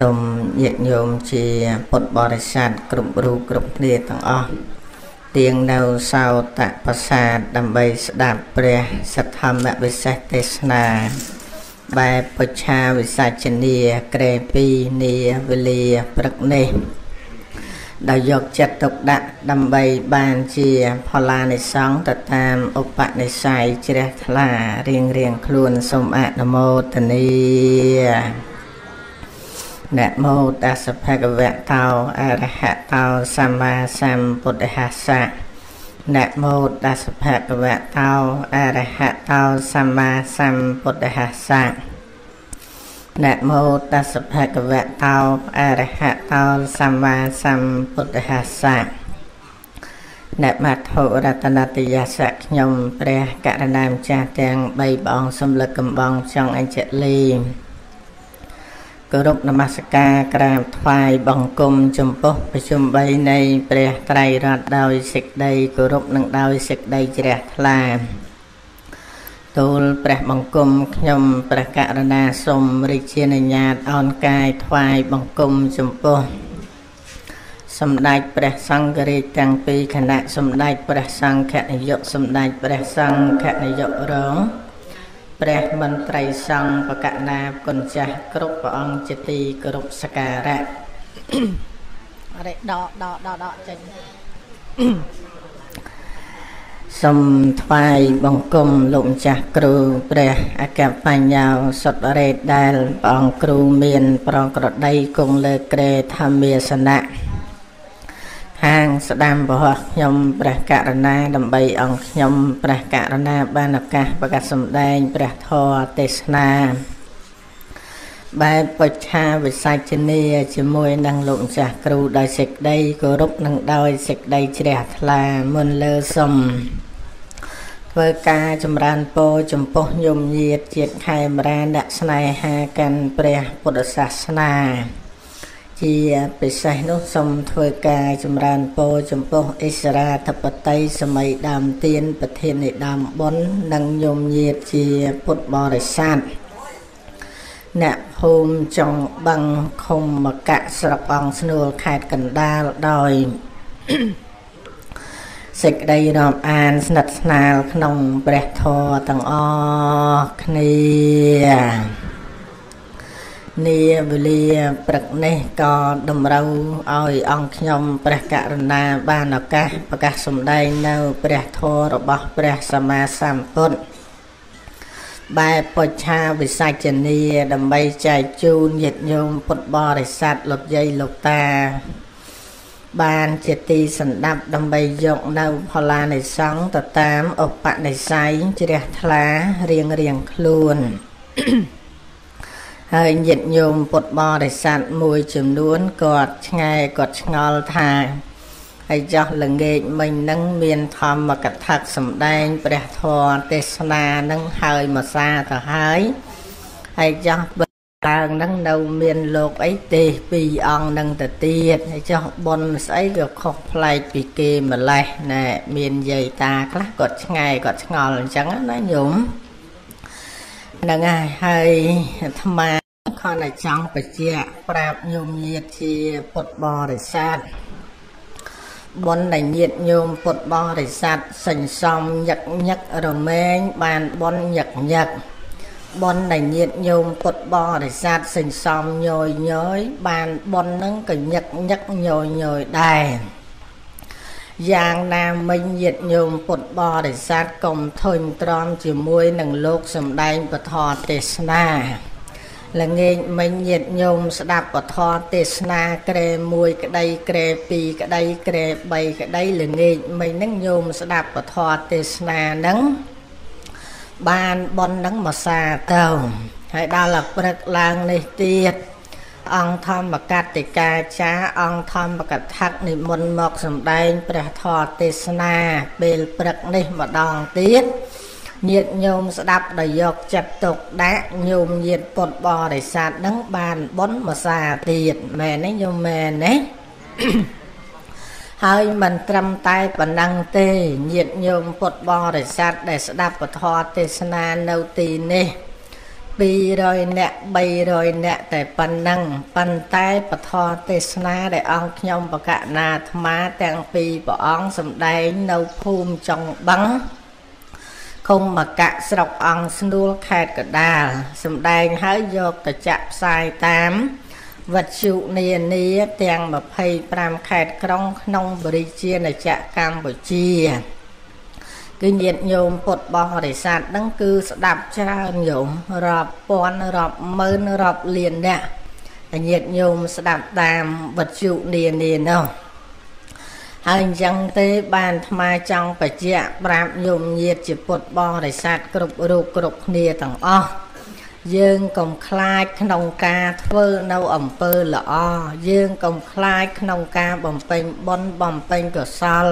ក្រុមញាតិញោមជាពុទ្ធបរិស័ទគ្រប់រូបគ្រប់គ្នាទាំងអស់ទៀងនៅសោតប្រាសាទដើម្បីស្ដាប់ព្រះសទ្ធម្មវិសេសទេសនាបែបពុច្ឆាវិសាចនីក្រែ2នាវេលាព្រឹកនេះដោយយកចិត្តទុកដាក់ដើម្បីបានជាផល្លានិសង្ឃទៅតាមឧបនិស្ស័យជ្រះថ្លារៀងរៀងខ្លួនសូមអនុមោទនា នមោតស្សភគវៈតោអរហតោសម្មាសម្ពុទ្ធស្សៈនមោតស្សភគវៈតោអរហតោសម្មាសម្ពុទ្ធស្សៈនមោតស្សភគវៈតោអរហតោសម្មាសម្ពុទ្ធស្សៈនមត្ថុរតនតយសៈខ្ញុំព្រះករណាម្ចាស់ទាំង3ព្រះអង្គសំលឹកកំបងចង់អញ្ជលី គោរពនមស្ការក្រាបថ្វាយបង្គំចំពោះប្រជុំ3នៃព្រះត្រៃរតន៍ដោយសេចក្តីគោរពនិងដោយសេចក្តីជ្រះថ្លាទូលព្រះបង្គំខ្ញុំព្រះករណាសូមរាជានុញ្ញាតអោនកាយថ្វាយបង្គំចំពោះសម្ដេចព្រះសង្ឃរាជទាំងពីរគណៈសម្ដេចព្រះសង្ឃនាយកសម្ដេចព្រះសង្ឃនាយករង ព្រះមន្ត្រីសង្ឃបកណាគុណចាស់គ្រប់ព្រះអង្គជាទីគោរពសក្ការៈអរិដកដកដកដកចេញសូមថ្វាយបង្គំលោកម្ចាស់គ្រូព្រះអគ្គបញ្ញោសុតរេតដែលព្រះអង្គគ្រូមាន ប្រងក្រដីគង់លើក្រែធម្មាសនៈ ហាងស្ដាំបរោះខ្ញុំព្រះករណាដើម្បីអង្គខ្ញុំព្រះករណាបានឱកាសប្រកាសសម្ដែងព្រះធម៌ទេសនាបែបបច្ឆាវិសាចនីជាមួយនឹងលោកម្ចាស់គ្រូដោយសេចក្តីគោរពនិងដោយសេចក្តីជ្រះថ្លាមុនលើសុំធ្វើការចម្រើនពរចំពោះញោមញាតជាតិខេមរាអ្នកស្នេហាកាន់ព្រះពុទ្ធសាសនា ជាពិសេសនោះសូមធ្វើការចម្រើនពរចំពោះអិសរាធិបតីសម័យដើមទៀនប្រធាននៃដើមបុណ្យនិងញោមញាតជាពុទ្ធបរិស័ទអ្នកភូមិចុងបឹងឃុំមកៈស្រុកអង្គស្នួលខេត្តកណ្ដាលដោយសេចក្តីរាប់អានស្និទ្ធស្នាលក្នុងព្រះធម៌ទាំងអស់គ្នា នាវេលាព្រឹកនេះក៏តម្រូវឲ្យអង្គខ្ញុំព្រះករុណាបានឱកាសប្រកាសសម្ដែងនៅព្រះធម៌របស់ព្រះសម្មាសម្ពុទ្ធបែបបច្ឆាវិសាចនីដើម្បីចែកជូនញាតិញោមពុទ្ធបរិស័ទលោកយាយលោកតា បានជាទីសន្តាប់ដើម្បីយកនៅផល្លានិសង្ឃទៅតាមឧបនិស្ស័យជ្រះថ្លារៀងរៀងខ្លួន Mm-hmm. ហើយញាតិញោមពុទ្ធបរិស័ទមួយចំនួនគាត់ឆ្ងាយគាត់ឆ្ងល់ថាហើយចោះល្ងាចមិញនឹងមានធម្មកថាសម្ដែងព្រះធម៌ទេសនានឹងហើយមកសាទៅហើយហើយចោះឡើងនឹងនៅមានលោកអីទេពីរអង្គនឹងទៅទៀតហើយចោះប៉ុនស្អីក៏ខុសប្លែកពីគេម្លេះណែមានយាយតាខ្លះគាត់ឆ្ងាយគាត់ឆ្ងល់អញ្ចឹងណាញោមហ្នឹងហើយហើយអាត្មា ខនតែចង់បញ្ជាក់ប្រាប់ញោមញាតជាពុទ្ធបរិស័ទបុណ្យដែលញាតញោមពុទ្ធបរិស័ទសញ្សំញឹកញឹករមែងបានបុណ្យញឹកញឹកបុណ្យដែលញាតញោមពុទ្ធបរិស័ទសញ្សំញយញយបានបុណ្យនឹងក៏ញឹកញឹកញយញយដែរយ៉ាងណាមិញញាតញោមពុទ្ធបរិស័ទកុំធុញទ្រាំជាមួយនឹងលោកសំដែងពធទេសនា ល្ងាចមិញញាតញោមស្ដាប់ពធទេសនាក្រែ1ក្តីក្រែ2ក្តីក្រែ3ក្តីល្ងាចមិញហ្នឹងញោមស្ដាប់ពធទេសនាហ្នឹងបានបនហ្នឹងមកសាទៅហើយដល់ព្រឹកឡើងនេះទៀតអង្គធម្មកតិកាចាអង្គធម្មកថានិមន្តមកសម្ដែងព្រះធម៌ទេសនាពេលព្រឹកនេះម្ដងទៀត ញាតញោមស្ដាប់ដោយយកចិត្តទុកដាក់ញោមញាតពុទ្ធបរិស័ទនឹងបានបុណ្យមួយសាទៀតមែនទេញោមមែនទេហើយមិនត្រឹមតែប៉ុណ្ណឹងទេញាតញោមពុទ្ធបរិស័ទដែលស្ដាប់ពធទេសនានៅទីនេះ200នាក់300នាក់តែប៉ុណ្ណឹងប៉ុន្តែពធទេសនាដែលអង្គខ្ញុំបកណាអាត្មាទាំងពីរព្រះអង្គសម្ដែងនៅភូមិចុងបឹង ឃុំមកៈស្រុកអង្គស្នួលខេត្តកដាលសម្ដែងហើយយកទៅចាក់ផ្សាយតាមវត្តជុនានាទាំង25ខេត្តក្រុងក្នុងបរិជាណាចក្រកម្ពុជាគឺញាតញោមពុទ្ធបរិស័ទហ្នឹងគឺស្ដាប់ច្រើនញោមរាប់ពាន់រាប់ម៉ឺនរាប់លានអ្នកញាតញោមស្ដាប់តាមវត្តជុនានានោះ ហើយអញ្ចឹងទេបានថ្មចង់បច្ចៈប្រាប់ញោមញាតជាពុទ្ធបរិស័ទគ្រប់រូបគ្រប់គ្នាទាំងអស់យើងកុំខ្លាចក្នុងការធ្វើនៅអំពើល្អយើងកុំខ្លាចក្នុងការបំពេញបុណ្យបំពេញកុសល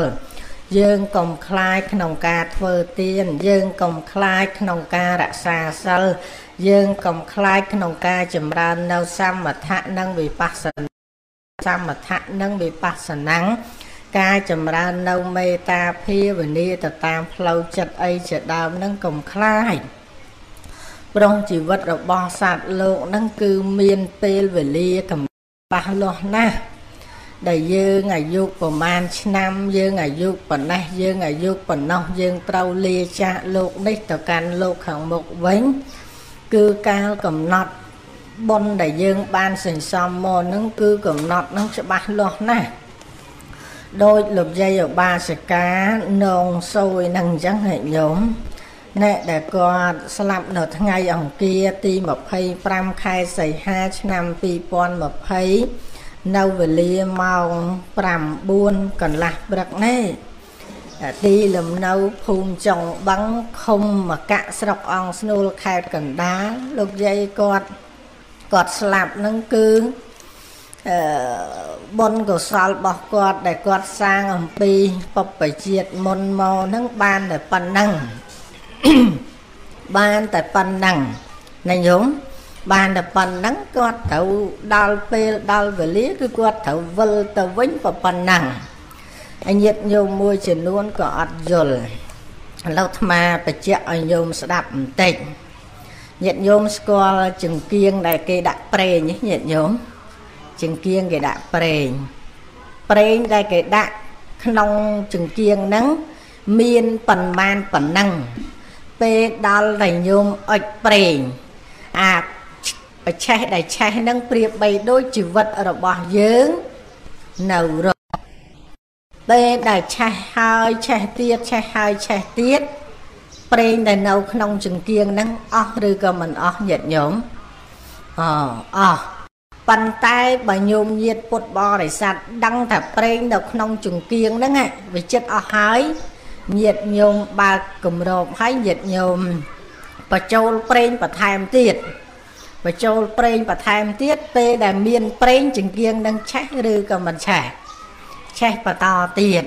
យើងកុំខ្លាចក្នុងការធ្វើទាន យើងកុំខ្លាចក្នុងការរក្សាសិលយើងកុំខ្លាចក្នុងការចម្រើននៅសមថៈនិងវិបស្សនាសមថៈនិងវិបស្សនា ការចម្រើននៅមេត្តាភាវនាទៅតាមផ្លូវចិត្តអីជាដើមនឹងកុំខ្លាចប្រុងជីវិតរបស់សត្វលោកនឹងគឺមានពេលវេលាកំប៉ះលាស់ណាស់ដែលយើងអាយុប្រមាណឆ្នាំយើងអាយុប៉ុណ្ណេះយើងអាយុប៉ុណ្ណោះយើងត្រូវលាចាកលោកនេះទៅកាន់លោកខាងមុខវិញ គឺកាលកំណត់បុណ្យដែលយើងបានសន្សំមកនឹងគឺកំណត់នឹងច្បាស់លាស់ណាស់ ដោយលោកយាយឧបាសិកានងសួយនឹងអញ្ចឹងហេញោមអ្នកដែលគាត់ស្លាប់នៅថ្ងៃអង្គារទី25ខែសីហាឆ្នាំ2020នៅវេលាម៉ោង9កន្លះព្រឹកនេះទីលំនៅភូមិចុងបឹងឃុំមកៈស្រុកអង្គស្នូលខេត្តកណ្ដាលលោកយាយគាត់គាត់ស្លាប់នឹងគឺអឺ បុណ្យកុសលរបស់គាត់ដែលគាត់សាងអំពីបព្វជិតមុនមកនឹងបានតែប៉ុណ្ណឹងបានតែប៉ុណ្ណឹងណាញោមបានតែប៉ុណ្ណឹងគាត់ត្រូវដល់ពេលដល់វេលាគឺគាត់ត្រូវវិលទៅវិញប៉ុណ្ណឹងហើយញាតញោមមួយចំនួនក៏អត់យល់ឥឡូវអាត្មាបញ្ជាក់ឲ្យញោមស្ដាប់បន្តិចញាតញោមស្គាល់ចង្គៀងដែលគេដាក់ប្រេងញាតញោម ចង្គៀងគេដាក់ប្រេងប្រេងដែលគេដាក់ក្នុងចង្គៀងហ្នឹងមានប៉ុន្មានប៉ុណ្ណឹងពេលដល់តែញោមអុចប្រេងអាបច្ឆេះដែលឆេះនឹងប្រៀបបីដូចជីវិតរបស់យើងនៅរកពេលដែលឆេះហើយឆេះទៀតឆេះហើយឆេះទៀតប្រេងដែលនៅក្នុងចង្គៀងហ្នឹងអស់ឬក៏មិនអស់ញាតិញោមអអស់ ប៉ុន្តែបើញោមញាតពុទ្ធបរិស័ទដឹងថាប្រេងនៅក្នុងចង្គៀងហ្នឹងវាចិត្តអស់ហើយញាតញោមបើកគម្របហើយញាតញោមបញ្ចូលប្រេងបន្ថែមទៀតបញ្ចូលប្រេងបន្ថែមទៀតពេលដែលមានប្រេងចង្គៀងនឹងឆេះឬក៏មិនឆេះឆេះបន្តទៀត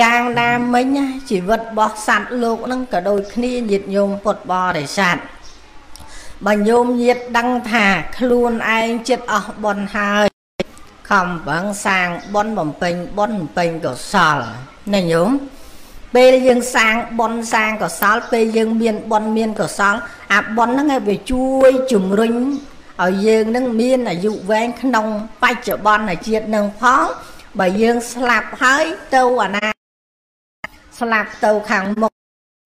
យ៉ាងណាមិញជីវិតរបស់សត្វលោកនឹងក៏ដូចគ្នាញាតញោមពុទ្ធបរិស័ទ បើញោមញាតដឹងថាខ្លួនឯងចិត្តអស់បុណ្យហើយខំប្រឹងសាងបុណ្យបំពេញបុណ្យបំពេញកុសលណាញោមពេលយើងសាងបុណ្យសាងកុសល ពេលយើងមានបុណ្យមានកុសល អាបុណ្យហ្នឹងវាជួយជំរុញឲ្យយើងនឹងមានអាយុវែងក្នុងបច្ចុប្បន្នជាតិនឹងផងបើយើងស្លាប់ហើយទៅអាណាស្លាប់ទៅខាងមុខ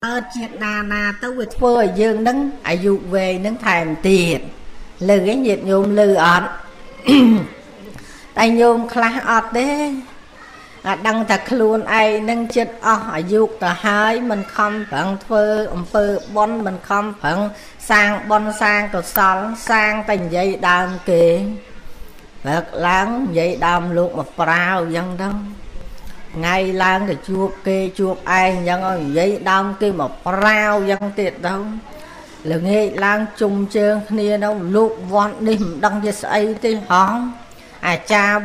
អើជាតិណាណាទៅវាធ្វើឲ្យយើងនឹងអាយុវែងនឹងថែមទៀតលើឯងញាតញោមលើអត់តែញោមខ្លះអត់ទេអាដឹងថាខ្លួនឯងនឹងចិត្តអស់អាយុទៅហើយមិនខំប្រឹងធ្វើអំពើបុណ្យមិនខំប្រឹងសាងបុណ្យសាងកុសលសាងតែនិយាយដើមគេបើកឡើងនិយាយដើមលោកមកប្រាវអញ្ចឹងទៅ ថ្ងៃឡើងទៅជួបគេជួបឯងអញ្ចឹងនិយាយដើមគេមកប្រាវអញ្ចឹងទៀតទៅល្ងាចឡើងជុំជើងគ្នាទៅលោកវត្តនេះមិនដឹងជាស្អីទេហងអាចារ្យ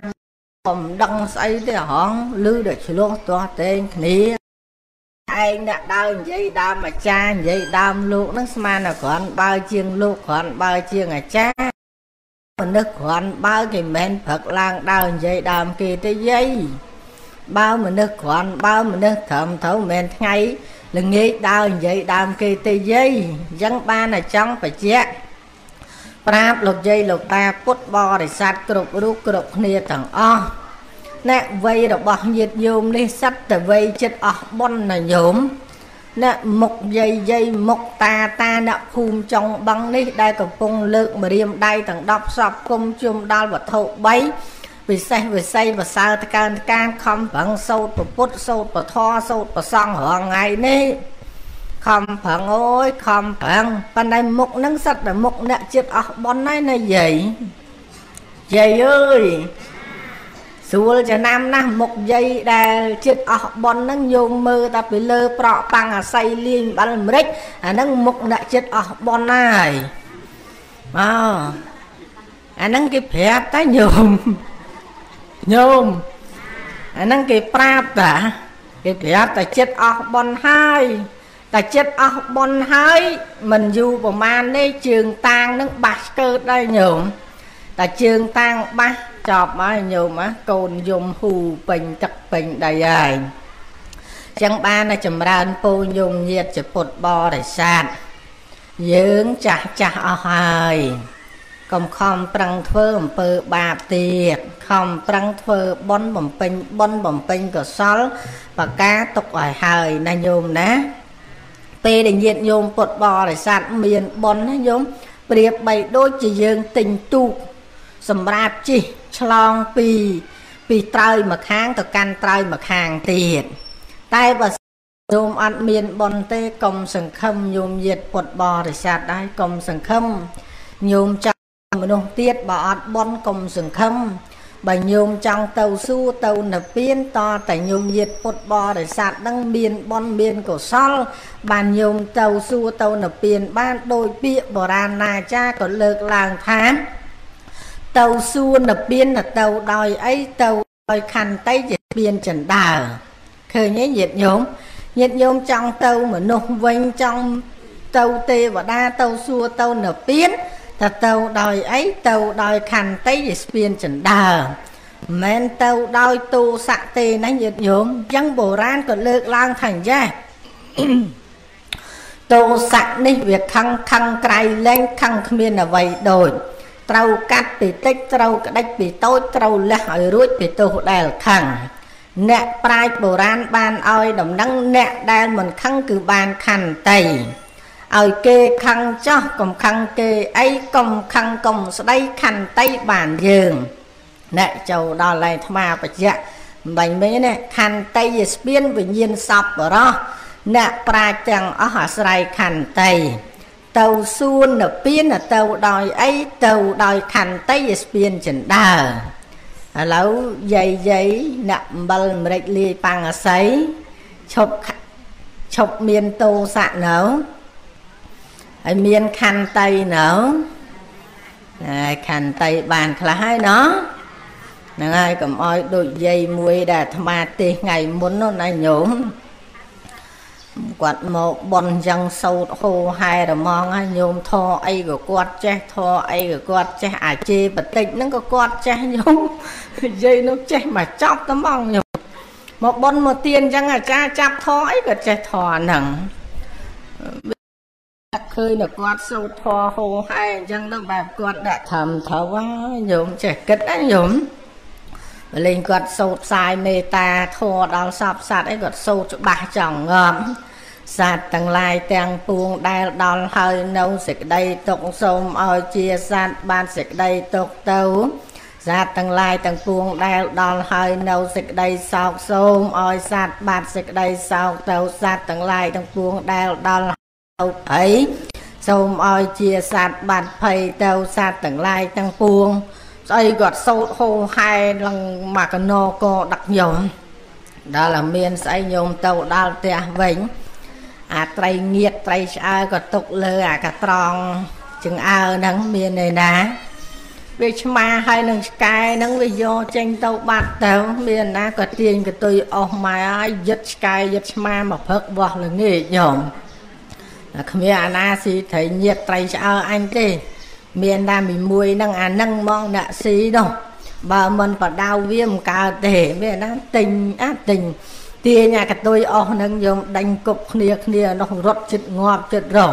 មិនដឹងស្អីទេហងឮតែឆ្លោះទាស់តែងគ្នាឯងអ្នកដើរនិយាយដើមអាចារ្យនិយាយដើមលោកនឹងស្មានតែគ្រាន់បើជាងលោកគ្រាន់បើជាងអាចារ្យមនុស្សគ្រាន់បើគេមិនព្រឹកឡើងដើរនិយាយដើមគេទេយាយ បើមនុស្សគ្រាន់បើមនុស្សត្រឹមត្រូវមិនថ្ងៃល្ងាចដើរនិយាយដើមគេទេយាយអញ្ចឹងបានតែចង់បញ្ជាក់ប្រាប់លោកយាយលោកតាពុទ្ធបរិស័ទគ្រប់រូបគ្រប់គ្នាទាំងអស់អ្នកវ័យរបស់ញាតិញោមនេះសិតតែវ័យចិត្តអស់បុណ្យណាញោមអ្នកមុខយាយយាយមុខតាតាអ្នកភូមិចុងបឹងនេះដែលកំពុងលើកម្រាមដៃទាំង10សពគុំជុំដល់វត្ថុ3 ពិសេសវិស័យបសើតកើនកានខំប្រឹងសោតពុទ្ធសោតពធសោតប្រសងរងថ្ងៃនេះខំប្រឹងអើយខំប្រឹងប៉ុន្តែមុខនឹងសិតតែមុខអ្នកចិត្តអស់បនហើយណាយាយយាយអើយស្រួលចំណាំណាស់មុខយាយដែលចិត្តអស់បនហ្នឹងយោងមើលតែពីលើប្រក់ប៉ាំងអាស័យលៀងបាល់អាមេរិកអាហ្នឹងមុខអ្នកចិត្តអស់បនហើយអូអាហ្នឹងគេប្រាប់តែញោម ញោមអាហ្នឹងគេប្រាប់តាគេប្រាប់តែចិត្តអស់បនហើយតែចិត្តអស់បនហើយមិនយូរប្រមាណនេះជើងតាងនឹងបាសស្កើតដែរញោមតែជើងតាំងបាសចប់ហើយញោមណាកូនយំហ៊ូពេញទឹកពេញដីហើយចឹងបានតែចម្រើនពូញោមញាតជាពុទ្ធបរិស័ទយើងចាស់ចាស់អស់ហើយ កុំខំប្រឹងធ្វើអំពើបាបទៀតខំប្រឹងធ្វើបុណ្យបំពេញបុណ្យបំពេញកុសលបកាទុកឲ្យហើយណាញោមណា ពេលដែលញាតញោមពុទ្ធបរិស័ទមានបុណ្យណាញោមប្រៀបបីដូចជាយើងទិញទូកសម្រាប់ជិះឆ្លងពីពីត្រើយមកខាងទៅកាន់ត្រើយមកខាងទៀតតែបើញោមអត់មានបនទេកុំសង្ឃឹមញោមញាតពុទ្ធបរិស័ទដែរកុំសង្ឃឹមញោមចាំ មនុស្សទៀតបើអត់បនកុំសង្ឃឹមបើញោមចង់ទៅសួរទៅនិព្វានតតែញោមញាតពុទ្ធបរិស័ទនឹងមានបនមានកុសល បានញោមទៅសួរទៅនិព្វានបានដោយពាក្យបុរាណណាចារក៏លើកឡើងថាទៅសួនពៀនទៅដោយអីទៅដោយខន្តីជាពៀនចិន្តាឃើញទេញាតិញោមញាតិញោមចង់ទៅមនុស្សវិញចង់ទៅទេវតាទៅសួរទៅនៅពៀន ទៅទៅដោយអីទៅដោយខន្តីជាស្ពានចិន្តាមិនទៅដោយទូស័កទេណាញាតិញោមអញ្ចឹងបុរាណក៏លើកឡើងថាអញ្ចេះតោស័កនេះវាខឹងខឹងក្រៃលែងខឹងគ្មានអ្វីដូចត្រូវកាត់ពីតិចត្រូវក្តិចពីតូចត្រូវលះឲ្យរួចពីទោសដែលខឹងអ្នកប្រាជ្ញបុរាណបានឲ្យដំណឹងអ្នកដែលមិនខឹងគឺបានខន្តី ឲ្យគេខឹងចោះកុំខឹងគេអីកុំខឹងកុំស្ដីខន្តីបានយើងអ្នកចូលដល់ឯថ្មបច្ចៈបាញ់មិញណាខន្តីជាស្ពានវិញ្ញាណសពបរោះអ្នកប្រាជ្ញទាំងអស់អាស្រ័យខន្តីទៅសួននៅពៀនទៅដោយអីទៅដោយខន្តីស្ពានចិនដើឥឡូវយាយយាយអ្នកអំបិលអាមេរិកលាយប៉ាំងអាស័យឈប់ឈប់មានតោសៈនៅ ហើយមានខន្តីនៅហើយខន្តីបានខ្លះហើយណោះហ្នឹងហើយកុំអោយដូចយាយមួយដែលអាត្មាទេថ្ងៃមុននោះណាញោមគាត់មកបន់ចឹងសោតហូហែរមងហើយញោមធរអីក៏គាត់ចេះធរអីក៏គាត់ចេះអាជេបតិចហ្នឹងក៏គាត់ចេះញោមនិយាយនោះចេះមកចប់តែហ្មងញោមមកបន់មកទៀនចឹងអាចារ្យចាប់ធរអីក៏ចេះធរហ្នឹង ឃើញតែគាត់សោតធរហូហែអញ្ចឹងទៅបែបគាត់ដាក់ធំធវញោមចេះគិតណាញោមលេងគាត់សោតផ្សាយមេត្តាធម៌ដល់សពសត្វអីគាត់សោតច្បាស់ចង់ងំសត្វទាំងឡាយទាំងពួងដែលដល់ហើយនៅសេចក្តីទុកសូមឲ្យជាសត្វបានសេចក្តីទុកទៅសត្វទាំងឡាយទាំងពួងដែលដល់ហើយនៅសេចក្តីសោកសូមឲ្យសត្វបានសេចក្តីសោកទៅសត្វទាំងឡាយទាំងពួងដែលដល់ ហើយភ័យសូមឲ្យជាសត្វបាត់ភ័យទៅសត្វទាំងឡាយទាំងពួង ស្អីគាត់សោតហូហែឡើងមកកណកដឹកខ្ញុំដល់តែមានស្អីញោមទៅដល់ផ្ទះវិញ អាត្រីងៀតត្រីឆ្អើក៏ຕົកលើអាកត្រង់ចង្អើហ្នឹងមានន័យណាវាឆ្មាហើយនឹងឆ្កែហ្នឹងវាយកចេញទៅបាត់ទៅមានណាក៏ទាញកតុយអស់ម៉ែហើយយឹតឆ្កែយឹតឆ្មាមកព្រឹកបោះល្ងាចញោមតែ គ្មានអាណាស៊ីត្រីញៀតត្រីឆ្អើអញទេ មានតែមីមួយហ្នឹងអាហ្នឹងហ្មងអ្នកស៊ីនោះបើមិនបដៅវាមិនកើតទេមានណាទិញអាទិញទាញអាកតុយអស់ហ្នឹងយើងដេញគប់គ្នាគ្នានោះរត់ចិត្តងាប់ចិត្តរោ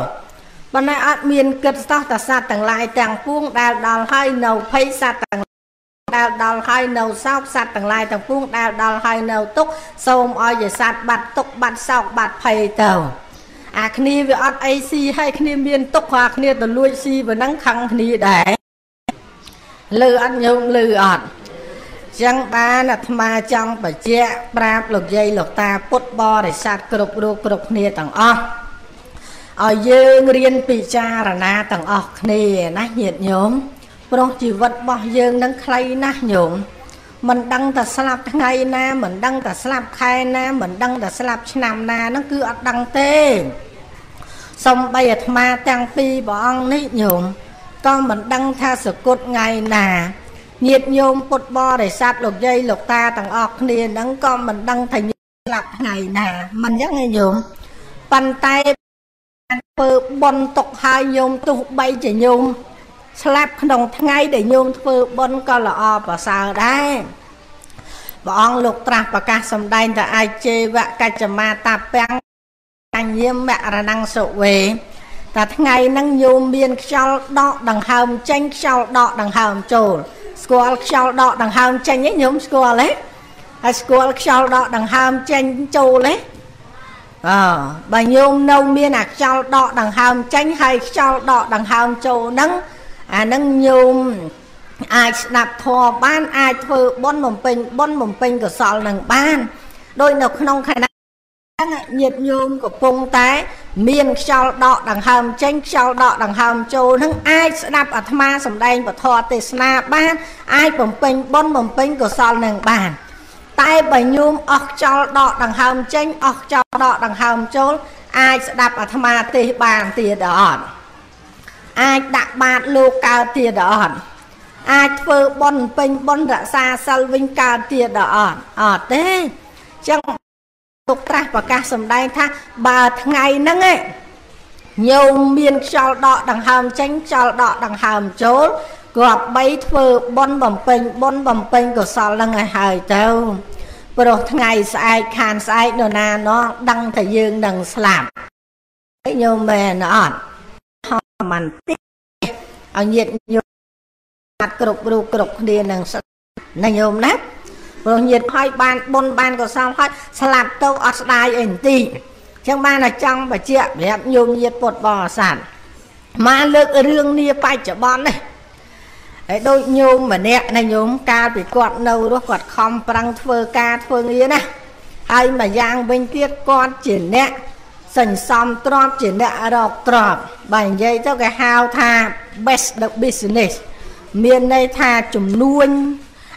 ប៉ុន្តែអត់មានគិតសោះតសត្វទាំងឡាយទាំងពួងដែលដល់ហើយនៅភ័យសត្វទាំងដែលដល់ហើយនៅសោកសត្វទាំងឡាយទាំងពួងដែលដល់ហើយនៅទុកសូមឲ្យជាសត្វបាត់ទុកបាត់សោកបាត់ភ័យទៅ អាគ្នាវាអត់អីស៊ីហើយគ្នាមានទុកអាគ្នាទៅលួចស៊ីប៉ុណ្ណឹងខឹងគ្នាដែរលឺអត់ញោមលឺអត់ចឹងបានអាត្មាចង់បញ្ជាក់ប្រាប់លោកយាយលោកតាពុទ្ធបរិស័ទគ្រប់រូបគ្រប់គ្នាទាំងអស់ឲ្យយើងរៀនពិចារណាទាំងអស់គ្នាណាញាតិញោមព្រោះជីវិតរបស់យើងនឹងខ្លីណាស់ញោម មិនដឹងតែស្លាប់ថ្ងៃណាមិនដឹងតែស្លាប់ខែណាមិនដឹងតែស្លាប់ឆ្នាំណាហ្នឹងគឺអត់ដឹងទេសំបីអាត្មាទាំងពីរព្រះអង្គនេះញោមក៏មិនដឹងថាសគុតថ្ងៃណាញាតិញោមពុទ្ធបរិស័ទលោកយាយលោកតាទាំងអស់គ្នាហ្នឹងក៏មិនដឹងថាស្លាប់ថ្ងៃណាមិនអញ្ចឹងទេញោមប៉ុន្តែធ្វើបន់ຕົកហើយញោមទោះបីជាញោម ស្លាប់ក្នុងថ្ងៃដែលញោមធ្វើបន់ក៏ល្អប្រសើរដែរព្រះអង្គលោកត្រាស់ប្រកាសសម្ដែងទៅអាយជេវកច្ចមាតាពាំងអញ្ញមរណងសុវេតែថ្ងៃហ្នឹងញោមមានខ្យល់ដកដង្ហើមចេញខ្យល់ដកដង្ហើមចូល ស្គាល់ខ្យល់ដកដង្ហើមចេញទេញោមស្គាល់ទេហើយស្គាល់ខ្យល់ដកដង្ហើមចេញចូលទេអើបើញោមនៅមានអាខ្យល់ដកដង្ហើមចេញហើយខ្យល់ដកដង្ហើមចូលហ្នឹង អាហ្នឹងញោមអាចស្ដាប់ធម៌បានអាចធ្វើបុណ្យបំពេញបុណ្យបំពេញកុសលនឹងបានដោយនៅក្នុងខណៈញាតញោមកំពុងតែ មានខ្យល់ដកដង្ហើមចេញខ្យល់ដកដង្ហើមចូលនឹងអាចស្ដាប់អាត្មាសម្ដែងពធទេសនាបាន អាចបំពេញបុណ្យបំពេញកុសលនឹងបានតែបើញោមអស់ខ្យល់ដកដង្ហើមចេញអស់ខ្យល់ដកដង្ហើមចូល អាចស្ដាប់អាត្មាទេសបានទៀតអត់ អាចដាក់បាតលោកកើតទៀតអត់អាចធ្វើបុណ្យពេញបុណ្យរក្សាសិលវិញកើតទៀតអត់អត់ទេចឹងទុកត្រាស់ប្រកាសសម្ដែងថាបើថ្ងៃហ្នឹងឯងញោមមានខ្យល់ដកដង្ហើមចេញខ្យល់ដកដង្ហើមចូលក៏បីធ្វើបុណ្យបំពេញបុណ្យបំពេញកុសលហ្នឹងឲ្យហើយទៅព្រោះថ្ងៃស្អែកខានស្អែកនរណាណោះដឹងថាយើងនឹងស្លាប់ញោមមែនអត់ហ មន្តិឲ្យញាតញោមអត់គ្រប់រូបគ្រប់គ្នានឹងណាញោមណាព្រោះញាតហើយបានបុណ្យបានកុសលហើយស្លាប់ទៅអត់ស្ដាយអីបន្តិចអញ្ចឹងបានតែចង់បញ្ជាក់ប្រាប់ញោមញាតពុទ្ធបរិស័ទមកលើករឿងនេះបច្ចុប្បន្ននេះហើយដូចញោមម្នាក់ណាញោមកាលពីគាត់នៅរស់គាត់ខំប្រឹងធ្វើការធ្វើងារណាហើយមួយយ៉ាងវិញទៀតគាត់ជាអ្នក សញ្សំទ្រព្យជាអ្នករកទ្រព្យបើនិយាយទៅគេហៅថា best the business មានន័យថាចំនួន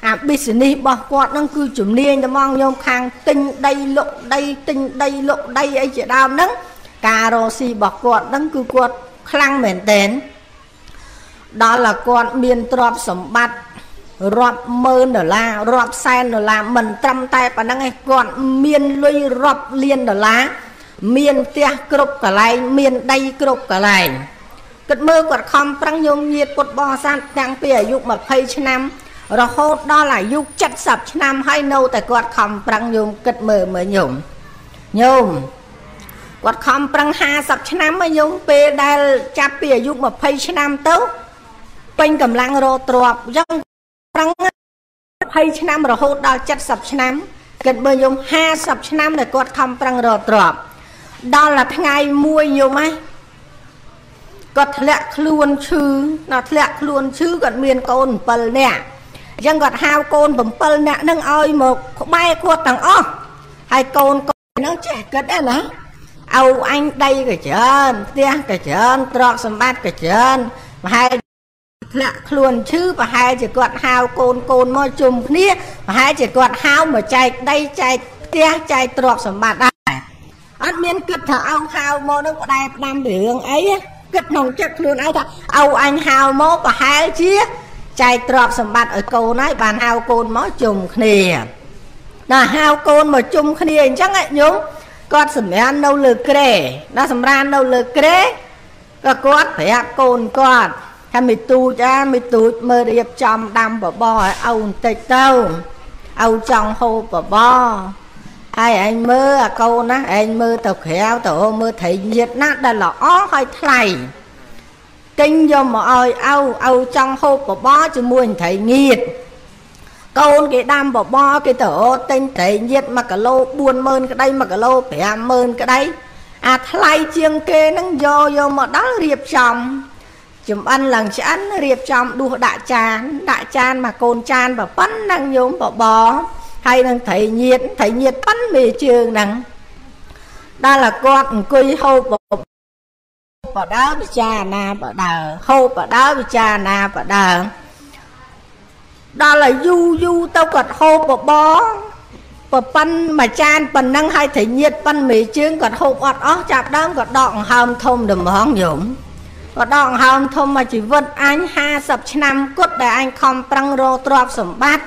អា business របស់គាត់ហ្នឹងគឺជំនាញត្មងញោមខាងទិញដីលក់ដីទិញដីលក់ដីអីជាដើមហ្នឹងការរកស៊ីរបស់គាត់ហ្នឹងគឺគាត់ខ្លាំងមែនតែនដល់តែគាត់មានទ្រព្យសម្បត្តិរាប់ម៉ឺនដុល្លាររាប់សែនដុល្លារមិនត្រឹមតែប៉ុណ្្នឹងឯងគាត់មានលុយរាប់លានដុល្លារ មានផ្ទះគ្រប់កន្លែងមានដីគ្រប់កន្លែងគិតមើលគាត់ខំប្រឹងញោមញាតពុតបរិស័ទតាំងពីអាយុ20ឆ្នាំរហូតដល់អាយុ70ឆ្នាំហើយនៅតែគាត់ខំប្រឹងញោមគិតមើលមើលញោមញោមគាត់ខំប្រឹង50ឆ្នាំហើយញោមពេលដែលចាប់ពីអាយុ20ឆ្នាំទៅពេញកម្លាំងរោទ្របអញ្ចឹងប្រឹង20ឆ្នាំរហូតដល់70ឆ្នាំគិតមើលញោម50ឆ្នាំដែលគាត់ខំប្រឹងរោទ្រប ដល់តែថ្ងៃមួយញោមហ្នឹងគាត់ធ្លាក់ខ្លួនឈឺដល់ធ្លាក់ខ្លួនឈឺគាត់មានកូន7នាក់អញ្ចឹងគាត់ហៅកូន7នាក់ហ្នឹងឲ្យមកក្បែរគាត់ទាំងអស់ហើយកូនកូនហ្នឹងចេះគិតដែរណាអោអញដីក៏ច្រើនផ្ទះក៏ច្រើនទ្រព្យសម្បត្តិក៏ច្រើនប្រហែលធ្លាក់ខ្លួនឈឺប្រហែលជាគាត់ហៅកូនកូនមកជុំគ្នាប្រហែលជាគាត់ហៅមកចែកដីចែកផ្ទះចែកទ្រព្យសម្បត្តិដែរ អត់មានគិតថាអោហៅមកនឹងផ្ដែផ្ដាំពីរឿងអីគិតក្នុងចិត្តខ្លួនឯងថាអោអញហៅមកប្រហែលជាចែកទ្រព្យសម្បត្តិឲ្យកូនហើយបានហៅកូនមកជុំគ្នាដល់ហៅកូនមកជុំគ្នាអញ្ចឹងញោមគាត់សម្រាននៅលើក្រែដល់សម្រាននៅលើក្រែក៏គាត់ប្រាប់កូនគាត់ថាមីទូចអាមីទូចមើលរៀបចំដាំបបរឲ្យឪបន្តិចទៅឪចង់ហូបបបរ ហើយឯងមើលអាកូនណាឯងមើលទៅក្រៅទៅមើលត្រីញាតណាដែលល្អហើយថ្លៃទិញយកមកឲ្យឪឪចង់ហូបបបរជាមួយនឹងត្រីងៀតកូនគេដាំបបរគេទៅអូទិញត្រីងៀត1គីឡូ40000ក្តី1គីឡូ50000ក្តីអាថ្លៃជាងគេនឹងយកយកមកដល់រៀបចំចំអិនឡើងឆ្អិនរៀបចំដួសដាក់ចានដាក់ចានមកកូនចានប៉ុណ្ណឹងញោមបបរ ហើយនឹងត្រីញៀតត្រីញៀតប៉ុនមេជើងហ្នឹងដល់តែគាត់អង្គុយហូបបដើពិចារណាបដើហូបបដើពិចារណាបដើដល់ឲ្យយូរយូរទៅគាត់ហូបបបប្រប៉ិនមួយចានប៉ុណ្ណឹងហើយត្រីញៀតប៉ុនមេជើងគាត់ហូបអត់អស់ចាប់ដើមគាត់ដកអង្ហើមធំដំងយំគាត់ដកអង្ហើមធំមកជីវិតអញ50ឆ្នាំគត់ដែលអញខំប្រឹងរកទ្រព្យសម្បត្តិ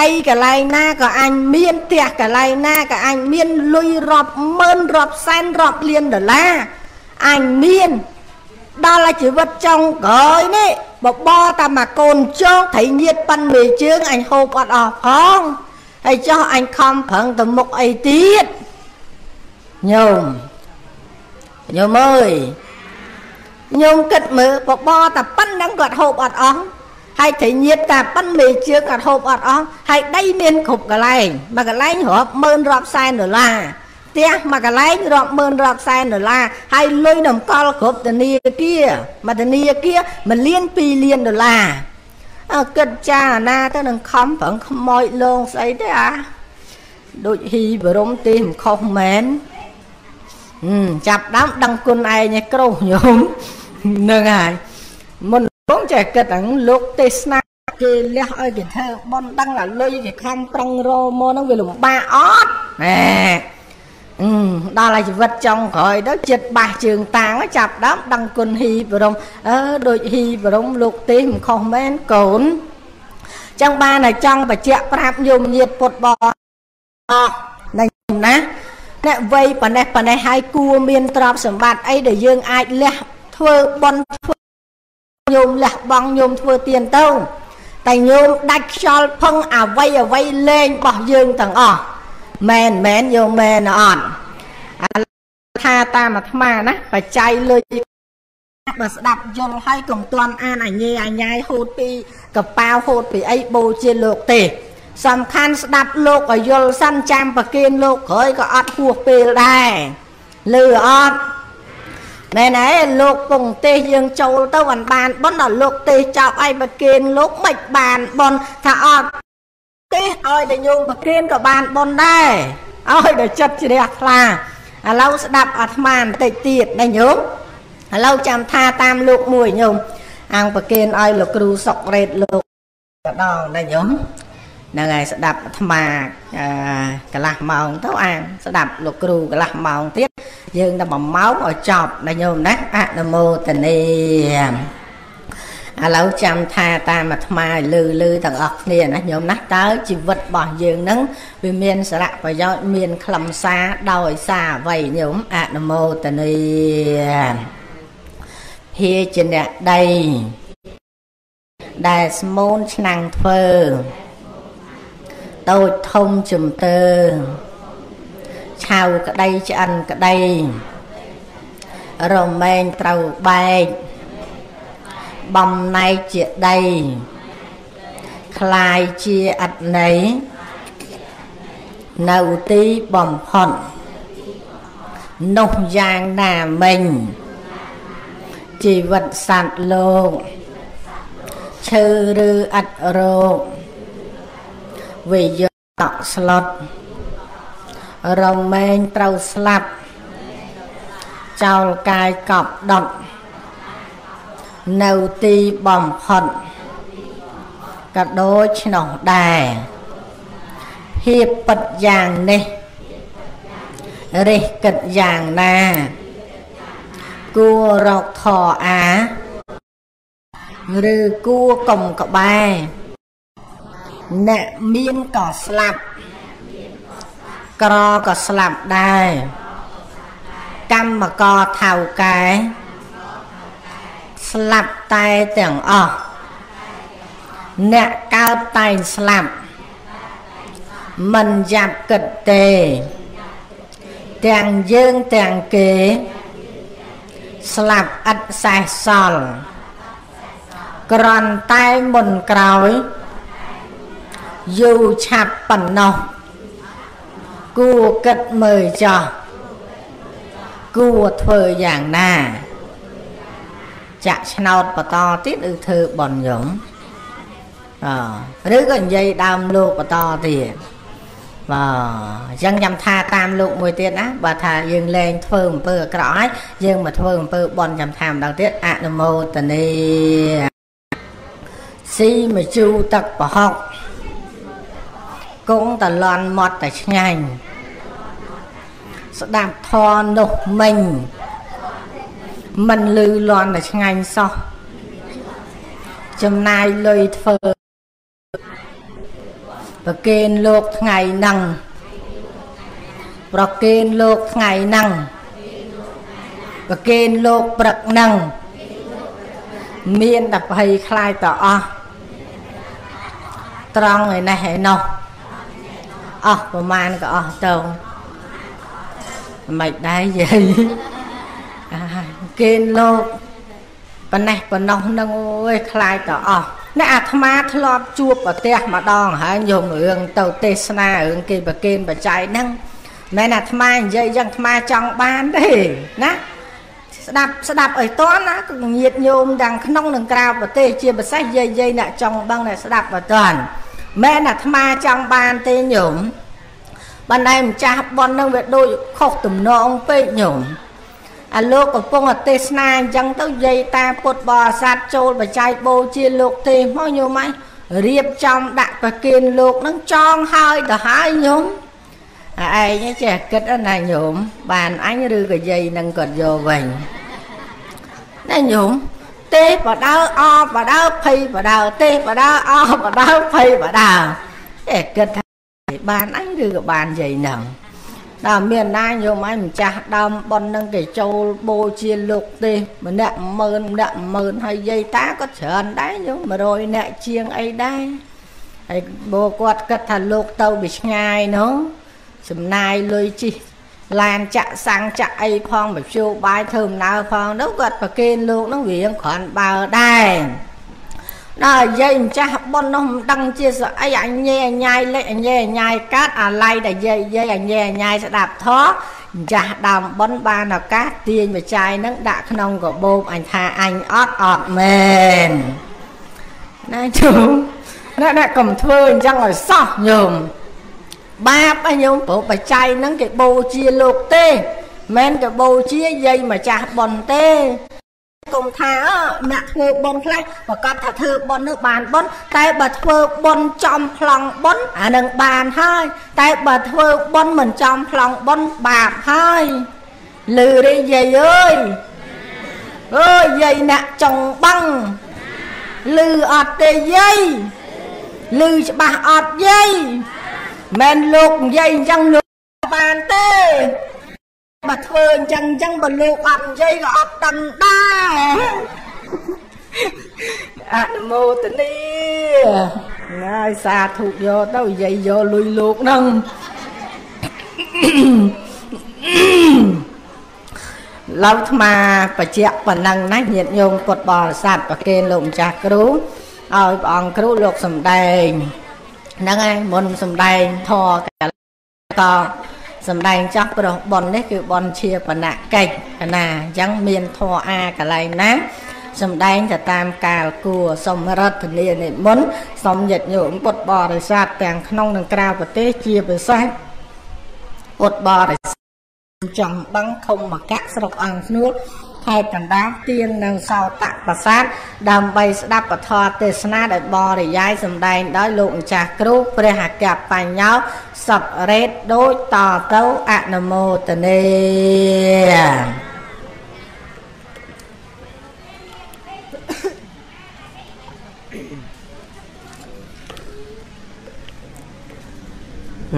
ដីកន្លែងណាក៏អញមានផ្ទះកន្លែងណាក៏អញមានលុយរាប់ម៉ឺនរាប់សែនរាប់លានដុល្លារអញមានដល់ឲ្យជីវិតចុងក្រោយនេះបបរតាមកកូនជោគត្រីញៀតប៉ាន់មេជើងអញហូបអត់អស់ផងហើយចោះអញខំប្រឹងទៅមុខអីទៀតញោមញោមអើយញោមគិតមើលបបរតាប៉ាន់ហ្នឹងគាត់ហូបអត់អស់ ហើយត្រីញៀតតាប៉ិនមេជើងគាត់ហូបអត់អស់ហើយដីមានគ្រប់កន្លែងមួយកន្លែងរាប់ម៉ឺនរាប់សែនដុល្លារផ្ទះមួយកន្លែងរាប់ម៉ឺនរាប់សែនដុល្លារហើយលុយតម្កល់គ្រប់ធនាគារមួយធនាគារ1លាន2លានដុល្លារអើគិតចារណាទៅនឹងខំប្រឹងខ្មោចលងស្អីទេអាដូចហ៊ីបរមទេមិនខុសមែនចាប់ដើមដឹងគុណឯងឯក្រុសញោមនឹងហើយមុន បងចេះគិតហ្នឹងលោកទេសនាគេលះឲ្យគេធ្វើបនដឹងថាលុយគេខំប្រឹងរមកហ្នឹងវាលំបាកអត់ណែអឺដល់ឲ្យជីវិតចុងក្រោយទៅចិត្តបាសជើងតាំងចាប់ដើមដឹងគុណហ៊ីបរមអឺដូចហ៊ីបរមលោកទេសមិនខុសមែនកូនចឹងបានតែចង់បញ្ជាក់ប្រាប់ញោមញាតពុតបអស់ណាអ្នកវ័យប៉ណេះប៉ណេះឲ្យគួមានទ្រព្យសម្បត្តិអីដែលយើងអាចលះធ្វើបន់ធ្វើ ញោមលះបង់ញោមធ្វើទៀនទៅតែញោមដាច់ខ្យល់ផឹងអវ័យអវ័យលេងរបស់យើងទាំងអស់មែនមែនយោមែនអត់ថាតាមអាត្មាណាបច្ច័យលុយបើស្ដាប់យល់ហើយកុំទាន់អានអញេអញ្ញាយហូតពីកប៉ាវហូតពីអីបូជាលោកទេ សំខាន់ស្ដាប់លោកឲ្យយល់សិនចាំប្រគៀនលោកក្រោយក៏អត់ហួសពេលដែរលឺអត់ ណែណែលោកពងទេសយើងចូលទៅមិនបានប៉ុនដល់លោកទេសចោលឲ្យប្រគិនលោកមិនបានប៉ុនថាអត់ទេសឲ្យតែញោមប្រគិនក៏បានប៉ុនដែរឲ្យតែចិត្តជ្រះថ្លាឥឡូវស្ដាប់អាត្មាបន្តិចទៀតណាញោមឥឡូវចាំថាតាមលោកមួយញោមអង្គប្រគិនឲ្យលោកគ្រូសុករ៉េតលោកក៏ដល់ណាញោម ហ្នឹងហើយស្ដាប់អាត្មាអឺកន្លះម៉ោងទៅអានស្ដាប់លោកគ្រូកន្លះម៉ោងទៀតយើងដល់1ម៉ោងឲ្យចប់ណាញោមណាអនុមោទនីឥឡូវចាំថាតាមអាត្មាលឺលឺទាំងអស់គ្នាណាញោមណាតើជីវិតរបស់យើងនឹងវាមានសារៈប្រយោជន៍មានខ្លឹមសារដោយសារអ្វីញោមអនុមោទនីភាជាអ្នកដីដែលស្មូនឆ្នាំងធ្វើ តូចធំជំទើឆៅក្តីឆ្អិនក្តីរមែងត្រូវបែកបំណែកជាដីคลายជាអត្តន័យនៅទីបំផុតនោះយ៉ាងណាមិញជីវិតសត្វលោកឈើឬអត់រោគ វិយោតក់ស្លុតរមែងត្រូវស្លាប់ចោលកាយកប់ដុតនៅទីបំផុតក៏ដូចនោះដែរភាពពិតយ៉ាងនេះរិះគិតយ៉ាងណាគួររកធរអា ឬគួរកុំក្បែរ អ្នកមានក៏ស្លាប់ក្រក៏ស្លាប់ដែរកម្មករថៅកែស្លាប់តែទាំងអស់អ្នកកើតតែងស្លាប់មិនយ៉ាប់គិតទេ ទាំងយើងទាំងគេ ស្លាប់ឥតសេះសល់ក្រន់តែមុនក្រោយ យូរឆាប់ប៉ុណ្ណោះគួរគិតមើលចោះគួរធ្វើយ៉ាងណាចាក់ឆ្នោតបន្តទៀតឬធ្វើបនយំអឬក៏និយាយដើមលោកបន្តទៀតបាទអញ្ចឹងខ្ញុំថាតាមលោកមួយទៀតណាបើថាយើងលែងធ្វើអំពើអាក្រក់ហើយយើងមកធ្វើអំពើបន់ខ្ញុំថាម្ដងទៀតអនុមោទនីស៊ីមជូរទឹកប្រហុក គង់តលន់មាត់តែឆ្ងាញ់ស្ដាប់ធរនោះមិញមិនលឺលន់តែឆ្ងាញ់សោះចំណាយលុយធ្វើប្រគេនលោកថ្ងៃហ្នឹងប្រគេនលោកថ្ងៃហ្នឹងប្រគេនលោកព្រឹកហ្នឹងមានតែភ័យខ្លាយតអស់ត្រង់ឯនេះឯនោះ អស់ប្រមាណក៏អស់ទៅមិនដែរយាយគេលោកប៉ុណ្ណេះប៉ុណ្ណោះនឹងអូយខ្លាយតអស់អ្នកអាត្មាធ្លាប់ជួបប្រទេសម្ដងហើយយំរឿងទៅទេសនារឿងគេប្រគេនបច្ច័យហ្នឹងមិនអាត្មានិយាយយ៉ាងអាត្មាចង់បានទេណាស្ដាប់ស្ដាប់ឲ្យតន់ណាញាតញោមទាំងក្នុងនិងក្រៅប្រទេសជាពិសេសយាយយាយអ្នកចង់បងអ្នកស្ដាប់ឲ្យតន់ មិនអាត្មាចង់បានទេញោមបណ្ដៃម្ចាស់ប៉ុននឹងវាដូចខុសទំនងពេកញោមអាលោកកំពុងទេសនាអញ្ចឹងទៅយាយតាពុទ្ធបរិស័ទចូលបច្ច័យបូជាលោកទេមកញោមហើយរៀបចំដាក់ប្រគិនលោកនឹងចងហើយទៅហើយញោមឯងចេះគិតណាញោមបានអញឬក៏យាយនឹងគាត់យកវិញណាញោម ទេបដៅអបដៅភ័យបដៅទេបដៅអបដៅភ័យបដៅចេះគិតថាបានអញឬក៏បានយាយនឹងដល់មានណាញោមឯងម្ចាស់ដើមប៉ុននឹងគេចូលបូជាលោកទេម្នាក់ម៉ឺនម្នាក់ម៉ឺនហើយយាយតាក៏ច្រើនដែរញោម100នាក់ជាងអីដែរហើយបូគាត់គិតថាលោកទៅវាឆ្ងាយនោះចំណាយលុយជី ឡានចាក់សាំងចាក់អីផងបព្យូបាយធ្វើដំណើរផងនោះគាត់ប្រគេនលោកនឹងវាងគ្រាន់បើដែរដល់យាយម្ចាស់ប៉ុននោះមិនដឹងជាស្អីអញែអញ៉ាយលេចអញែអញ៉ាយកាត់អាឡៃដែលយាយយាយអញែអញ៉ាយស្ដាប់ធေါ်ម្ចាស់ដើមប៉ុនបានឱកាសទាញបច្ច័យនឹងដាក់ក្នុងកបោបអញថាអញអត់អត់មែនណាជុំណាអ្នកកុំធ្វើអញ្ចឹងឲ្យសោះញោម បាបឯញោមព្រោះបច្ច័យហ្នឹងគេបូជាលោកទេមិនគេបូជាយាយម្ចាស់ប៉ុនទេគុំថាអ្នកធ្វើបុណ្យខ្លះប្រកាសថាធ្វើបុណ្យនោះបានបុណ្យតែបើធ្វើបុណ្យចំប្លង់បុណ្យអានឹងបានហើយតែបើធ្វើបុណ្យមិនចំប្លង់បុណ្យបាបហើយលឺរីយាយអើយអើយយាយអ្នកចង់បាំងលឺអត់ទេយាយលឺច្បាស់អត់យាយ មិនលោកនិយាយអញ្ចឹងលោកបានទេបើធ្វើអញ្ចឹងអញ្ចឹងបើលោកអត់និយាយក៏អត់ដឹងដែរអនុមោទនីណាយសាធុយកទៅនិយាយយកលុយលោកហ្នឹងឡៅថ្មបច្ចៈប៉ុណ្ណឹងណាញាតិញោមពុទ្ធបរិស័ទប្រគេនលោកម្ចាស់គ្រូឲ្យព្រះអង្គគ្រូលោកសំដែង ហ្នឹងហើយមុនសំដែងធរកសំដែងចោះប្រុសប៉ុននេះគឺប៉ុនជាបណកិច្ចណាអញ្ចឹងមានធរអាកន្លែងណាសំដែងទៅតាមកាលគួរសូមរដ្ឋនានិមន្តសូមញាតិញោមពុទ្ធបរិស័ទទាំងក្នុងនិងក្រៅប្រទេសជាពិសេសពុទ្ធបរិស័ទចំបឹងខុំមកៈស្រុកអង្គស្នួល ខេត្តកណ្ដាលទៀននៅសោតប្រាសាទដើម្បីស្ដាប់ពធទេសនាដោយបរិយាយសម្ដែងដោយលោកម្ចាស់គ្រូព្រះអគ្គបញ្ញោសពរេតដូចតទៅអនុមោទនេ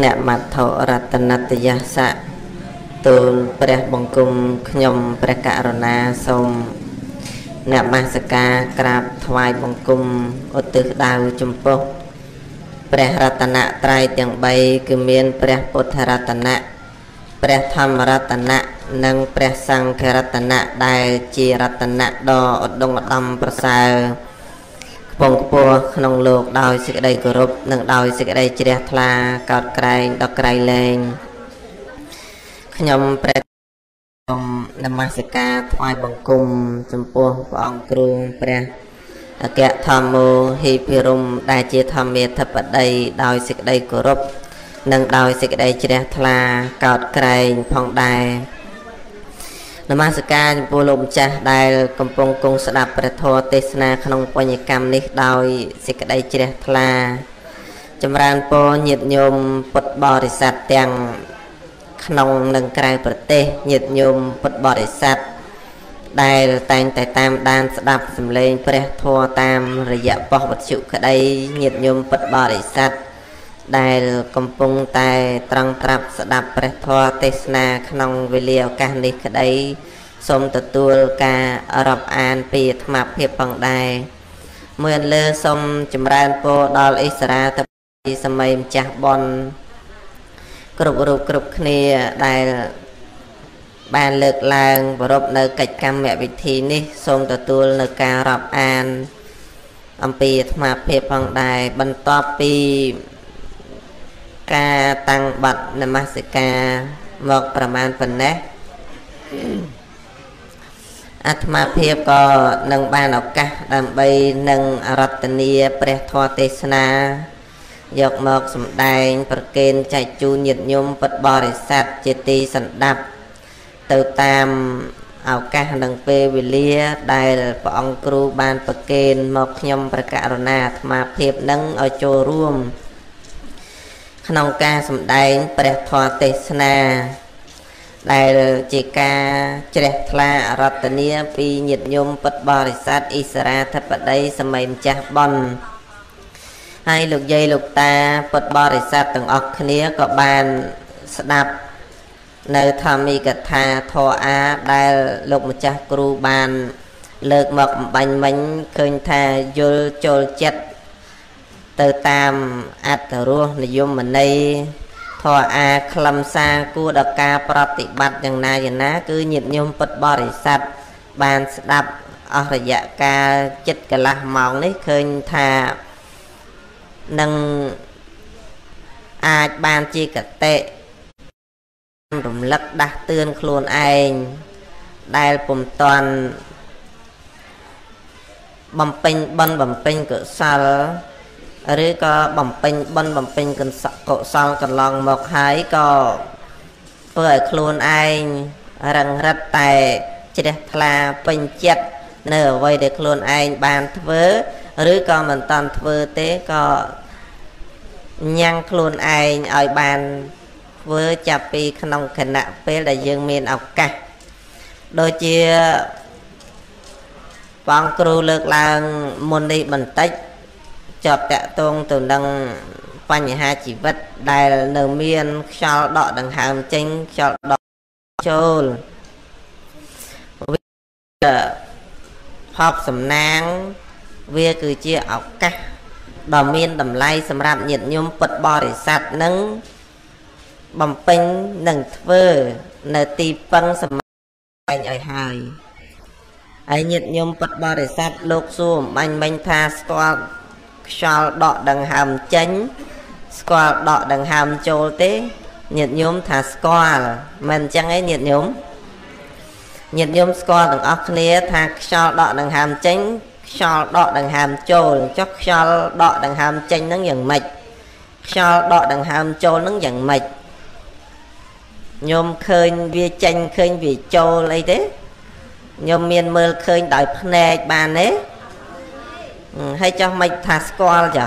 អ្នកមត្ថរតនតយសៈ ទូលព្រះបង្គំខ្ញុំព្រះករុណាសូមអ្នកមាសការក្រាបថ្វាយបង្គំឧទ្ទិសដៅចំពោះព្រះរតនត្រ័យទាំង3គឺមានព្រះពុទ្ធរតនៈព្រះធម្មរតនៈនិងព្រះសង្ឃរតនៈដែលជារតនៈដ៏ឧត្តមឧត្តមប្រសើរខ្ពង់ខ្ពស់ក្នុងលោកដោយសេចក្តីគោរពនិងដោយសេចក្តីជ្រះថ្លាកោតក្រែងដល់ក្រៃលែង ខ្ញុំព្រះសូមនមស្ការថ្វាយបង្គំចំពោះព្រះអង្គគ្រូព្រះអគ្គធម្មោហិភិរមដែលជាធម្មាធិបតីដោយសេចក្តីគោរពនិងដោយសេចក្តីជ្រះថ្លាកោតក្រែងផងដែរនមស្ការចំពោះលោកម្ចាស់ដែលកំពុងគង់ស្ដាប់ព្រះធម៌ទេសនាក្នុងបញ្ញកម្មនេះដោយសេចក្តីជ្រះថ្លាចម្រើនពរញាតិញោមពុទ្ធបរិស័ទទាំង ក្នុងនិងក្រៅប្រទេសញាតិញោមពុទ្ធបរិស័ទដែលតែងតែតាមដានស្ដាប់សំឡេងព្រះធម៌តាមរយៈប៉ុស្តិ៍វត្ថុក្តីញាតិញោមពុទ្ធបរិស័ទដែលកំពុងតែត្រង់ត្រាប់ស្ដាប់ព្រះធម៌ទេសនាក្នុងវេលាឱកាសនេះក្តីសូមទទួលការរាប់អានពីអាត្មាភាពផងដែរមួយអន្លើសូមចម្រើនពរដល់អិសរាទៅសម័យម្ចាស់បន គ្រប់រូបគ្រប់គ្នាដែលបានលើកឡើងប្រពនៅកិច្ចកម្មវិធីនេះសូមទទួលនៅការរាប់អាន អំពីអាត្មាភាពផងដែរបន្ទាប់ពីការតាំងបတ်នមស្ការមកប្រមាណប៉ុណ្ណេះអាត្មាភាពក៏នឹងបានឱកាសដើម្បីនឹងរតនាព្រះធម៌ទេសនា យកមកសម្ដែង ប្រកេនចែកជូនញាតិញោមពុទ្ធបរិស័ទជាទីសន្តាប់ទៅតាមឱកាសនិងពេលវេលា ដែលព្រះអង្គគ្រូបានប្រកេនមកខ្ញុំប្រកាសរណាអាត្មាភាពនឹងឲ្យចូលរួម ក្នុងការសម្ដែងព្រះធម៌ទេសនាដែលជាការជ្រះថ្លាអរតនាពីញាតិញោមពុទ្ធបរិស័ទអ៊ីស្រាធិបតីសម័យម្ចាស់ប៉ុន ហើយលោកយាយលោកតាពុទ្ធបរិស័ទទាំងអស់គ្នាក៏បានស្ដាប់នៅធម្មិកថាធរអាដែលលោកម្ចាស់គ្រូបាន លើកមកបំបញ្ញមិញឃើញថាយល់ចូលចិត្តទៅតាមអត្តរសនិយមន័យធរអាខ្លឹមសារគួរដល់ការប្រតិបត្តិយ៉ាងណាយ៉ាងណា គឺញាតិញោមពុទ្ធបរិស័ទបានស្ដាប់អស់រយៈកាលចិត្តកន្លះម៉ោងនេះឃើញថា នឹងអាចបានជាកតិរំលឹកដាស់តឿនខ្លួនឯងដែលពុំតាន់បំពេញបន់បំពេញកុសលឬក៏បំពេញបន់បំពេញកុសលកន្លងមកហើយក៏ធ្វើឲ្យខ្លួនឯងរឹងរិតតែជ្រះថ្លាពេញចិត្តនៅអ្វីដែលខ្លួនឯងបានធ្វើ ឬក៏មិនតាន់ធ្វើទេក៏ ញ៉ាំងខ្លួនឯងឲ្យបានធ្វើចាប់ពីក្នុងគណៈពេលដែលយើងមានឱកាសដូចជាបងគ្រូលើកឡើងមុននេះបន្តិចជាប់តកតងទៅនឹងបញ្ហាជីវិតដែលនៅមានខ្យល់ដកដង្ហើមចេញខ្យល់ដកចូលវាផប់សំណាងវាគឺជាឱកាស ដ៏មានតម្លៃសម្រាប់ញាតិញោមពុទ្ធបរិស័ទនឹងបំពេញនិងធ្វើនៅទីពឹងសម្រាប់ឲ្យហើយហើយញាតិញោមពុទ្ធបរិស័ទលោកសួរអំបញ្ញមិញថាស្គាល់ខ្យល់ដកដង្ហើមចេញស្គាល់ដកដង្ហើមចូលទេញាតិញោមថាស្គាល់មិនអញ្ចឹងឯងញាតិញោមញាតិញោមស្គាល់ទាំងអស់គ្នាថាខ្យល់ដកដង្ហើមចេញ ខ្យល់ដកដង្ហើមចូលចុះខ្យល់ដកដង្ហើមចេញហ្នឹងយ៉ាងម៉េចខ្យល់ដកដង្ហើមចូលហ្នឹងយ៉ាងម៉េចញោមឃើញវាចេញឃើញវាចូលអីទេញោមមានមើលឃើញដោយភ្នែកបានទេហើយចុះមិនថាស្គាល់ចា